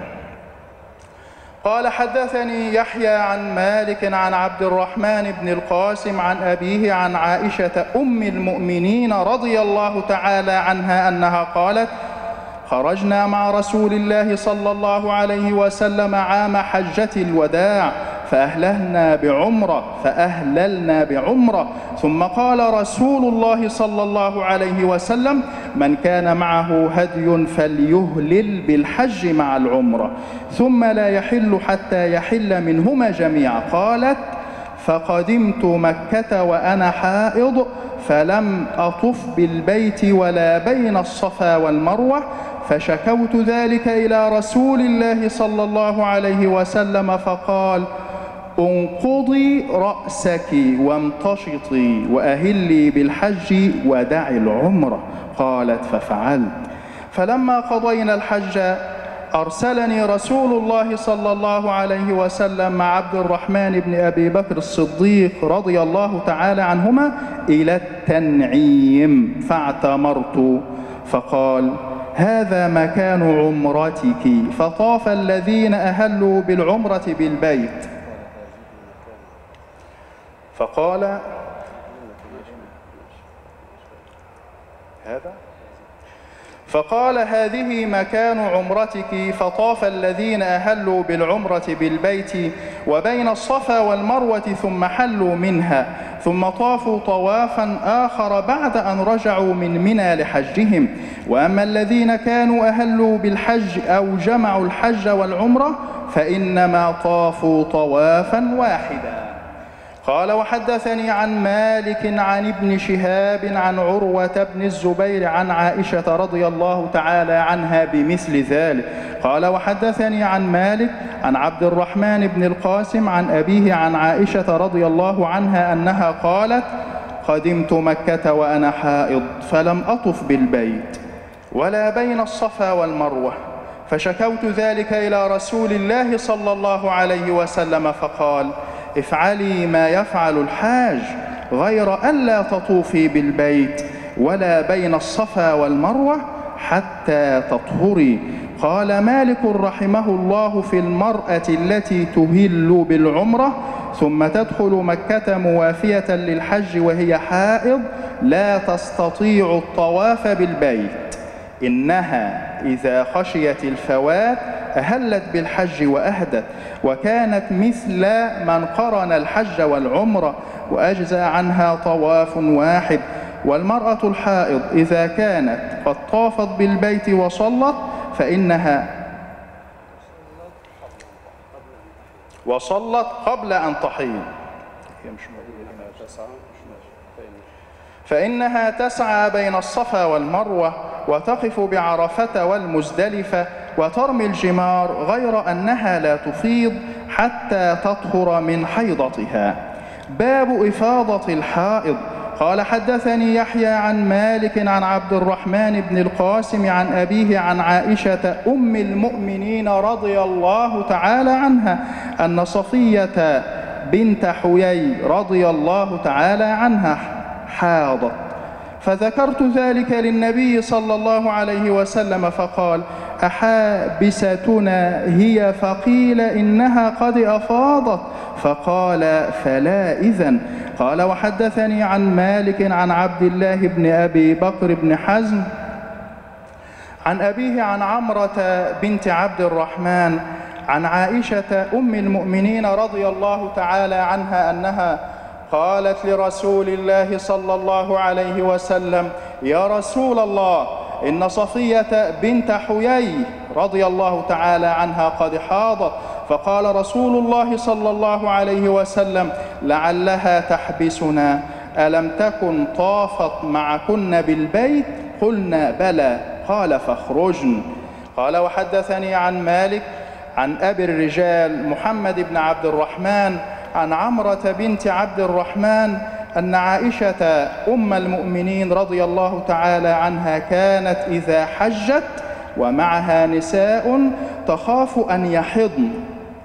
قال حدثني يحيى عن مالك عن عبد الرحمن بن القاسم عن أبيه عن عائشة أم المؤمنين رضي الله تعالى عنها أنها قالت خرجنا مع رسول الله صلى الله عليه وسلم عام حجة الوداع فأهللنا بعمرة فأهللنا بعمرة. ثم قال رسول الله صلى الله عليه وسلم من كان معه هدي فليهلل بالحج مع العمرة ثم لا يحل حتى يحل منهما جميعا. قالت فقدمت مكة وأنا حائض فلم أطف بالبيت ولا بين الصفا والمروة فشكوت ذلك إلى رسول الله صلى الله عليه وسلم فقال انقضي رأسك وامتشطي وأهلي بالحج ودعي العمرة قالت ففعلت. فلما قضينا الحج أرسلني رسول الله صلى الله عليه وسلم مع عبد الرحمن بن أبي بكر الصديق رضي الله تعالى عنهما إلى التنعيم فاعتمرت. فقال هذا مكان عمرتك فطاف الذين أهلوا بالعمرة بالبيت. فقال هذا؟ فقال هذه مكان عمرتك فطاف الذين أهلوا بالعمرة بالبيت وبين الصفا والمروة ثم حلوا منها ثم طافوا طوافا آخر بعد أن رجعوا من منى لحجهم. وأما الذين كانوا أهلوا بالحج أو جمعوا الحج والعمرة فإنما طافوا طوافا واحدا. قال وحدثني عن مالك عن ابن شهاب عن عروة بن الزبير عن عائشة رضي الله تعالى عنها بمثل ذلك. قال وحدثني عن مالك عن عبد الرحمن بن القاسم عن أبيه عن عائشة رضي الله عنها أنها قالت قدمت مكة وأنا حائض فلم أطف بالبيت ولا بين الصفا والمروة فشكوت ذلك إلى رسول الله صلى الله عليه وسلم فقال افعلي ما يفعل الحاج غير ألا تطوفي بالبيت ولا بين الصفا والمروة حتى تطهري. قال مالك رحمه الله في المرأة التي تهل بالعمرة ثم تدخل مكة موافية للحج وهي حائض لا تستطيع الطواف بالبيت. إنها إذا خشيت الفوات أهلت بالحج وأهدت وكانت مثل من قرن الحج والعمرة وأجزى عنها طواف واحد. والمرأة الحائض إذا كانت قد طافت بالبيت وصلت فإنها وصلت قبل أن تحيض. فإنها تسعى بين الصفا والمروة وتقف بعرفة والمزدلفة وترمي الجمار غير أنها لا تفيض حتى تطهر من حيضتها. باب إفاضة الحائض. قال حدثني يحيى عن مالك عن عبد الرحمن بن القاسم عن أبيه عن عائشة أم المؤمنين رضي الله تعالى عنها أن صفية بنت حيي رضي الله تعالى عنها حاضت. فذكرت ذلك للنبي صلى الله عليه وسلم فقال أحابستنا هي فقيل إنها قد أفاضت؟ فقال فلا إذن. قال وحدثني عن مالك عن عبد الله بن أبي بكر بن حزم عن أبيه عن عمرة بنت عبد الرحمن عن عائشة أم المؤمنين رضي الله تعالى عنها أنها قالت لرسول الله صلى الله عليه وسلم يا رسول الله إن صفية بنت حيي رضي الله تعالى عنها قد حاضت. فقال رسول الله صلى الله عليه وسلم لعلها تحبسنا ألم تكن طافت معكن بالبيت؟ قلنا بلى. قال فاخرجن. قال وحدثني عن مالك عن أبي الرجال محمد بن عبد الرحمن عن عمرة بنت عبد الرحمن أن عائشة أم المؤمنين رضي الله تعالى عنها كانت إذا حجت ومعها نساء تخاف أن يحضن.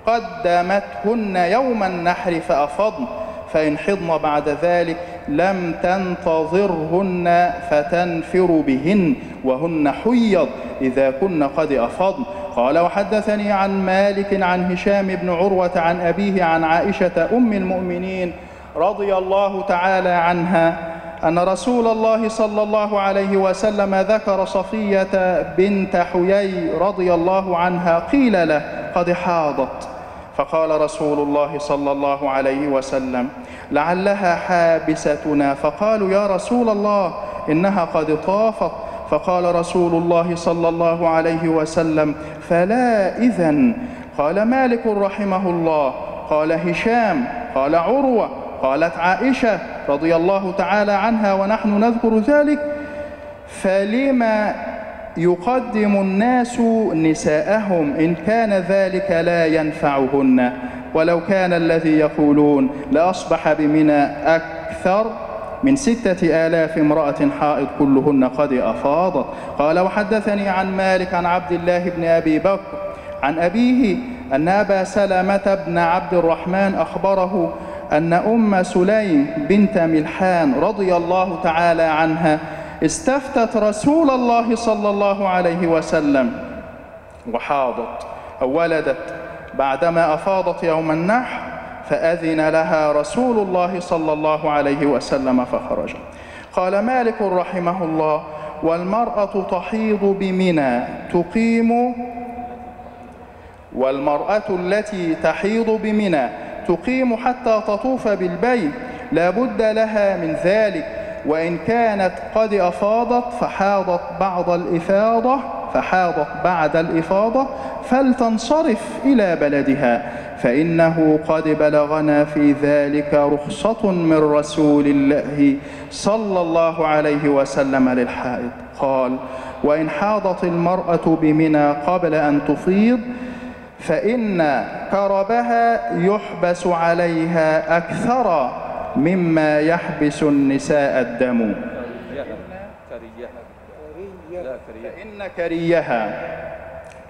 قدمتهن يوم النحر فأفضن فإن حضن بعد ذلك لم تنتظرهن فتنفر بهن وهن حيض إذا كن قد أفضن قال وحدثني عن مالك عن هشام بن عروة عن أبيه عن عائشة أم المؤمنين رضي الله تعالى عنها أن رسول الله صلى الله عليه وسلم ذكر صفية بنت حيي رضي الله عنها قيل له قد حاضت. فقال رسول الله صلى الله عليه وسلم لعلها حابستنا. فقالوا يا رسول الله إنها قد طافت. فقال رسول الله صلى الله عليه وسلم فلا إذن. قال مالك رحمه الله قال هشام قال عروة قالت عائشة رضي الله تعالى عنها ونحن نذكر ذلك. فلما يقدم الناس نساءهم إن كان ذلك لا ينفعهن. ولو كان الذي يقولون لأصبح بمنى أكثر من ستة آلاف امرأة حائض كلهن قد أفاضت. قال وحدثني عن مالك عن عبد الله بن أبي بكر عن أبيه أن أبا سلمة بن عبد الرحمن أخبره أن أم سليم بنت ملحان رضي الله تعالى عنها استفتت رسول الله صلى الله عليه وسلم وحاضت أو ولدت بعدما أفاضت يوم النحر فأذن لها رسول الله صلى الله عليه وسلم فخرج. قال مالك رحمه الله والمرأة تحيض بمنى تقيم والمرأة التي تحيض بمنى تقيم حتى تطوف بالبيت لا بد لها من ذلك وإن كانت قد أفاضت فحاضت بعض الإفاضة فحاضت بعد الإفاضة فلتنصرف إلى بلدها فإنه قد بلغنا في ذلك رخصة من رسول الله صلى الله عليه وسلم للحائض. قال وإن حاضت المرأة بمنى قبل أن تفيض فإن كربها يحبس عليها أكثر مما يحبس النساء الدم. فإن كريها.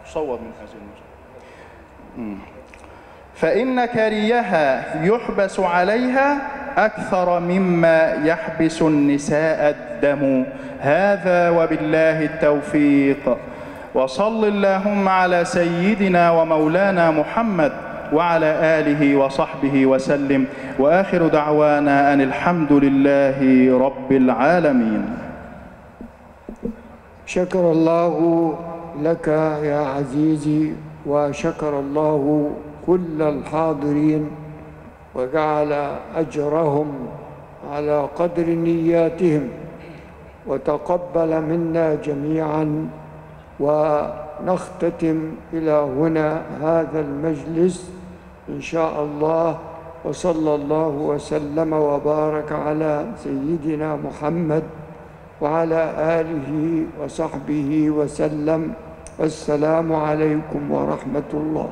صوب من هذه فإن كريها يحبس عليها أكثر مما يحبس النساء الدم. هذا وبالله التوفيق. وصل اللهم على سيدنا ومولانا محمد وعلى آله وصحبه وسلم. وآخر دعوانا أن الحمد لله رب العالمين. شكر الله لك يا عزيزي وشكر الله كل الحاضرين وجعل أجرهم على قدر نياتهم وتقبل منا جميعا ونختتم إلى هنا هذا المجلس إن شاء الله وصلى الله وسلم وبارك على سيدنا محمد وعلى آله وصحبه وسلم. والسلام عليكم ورحمة الله.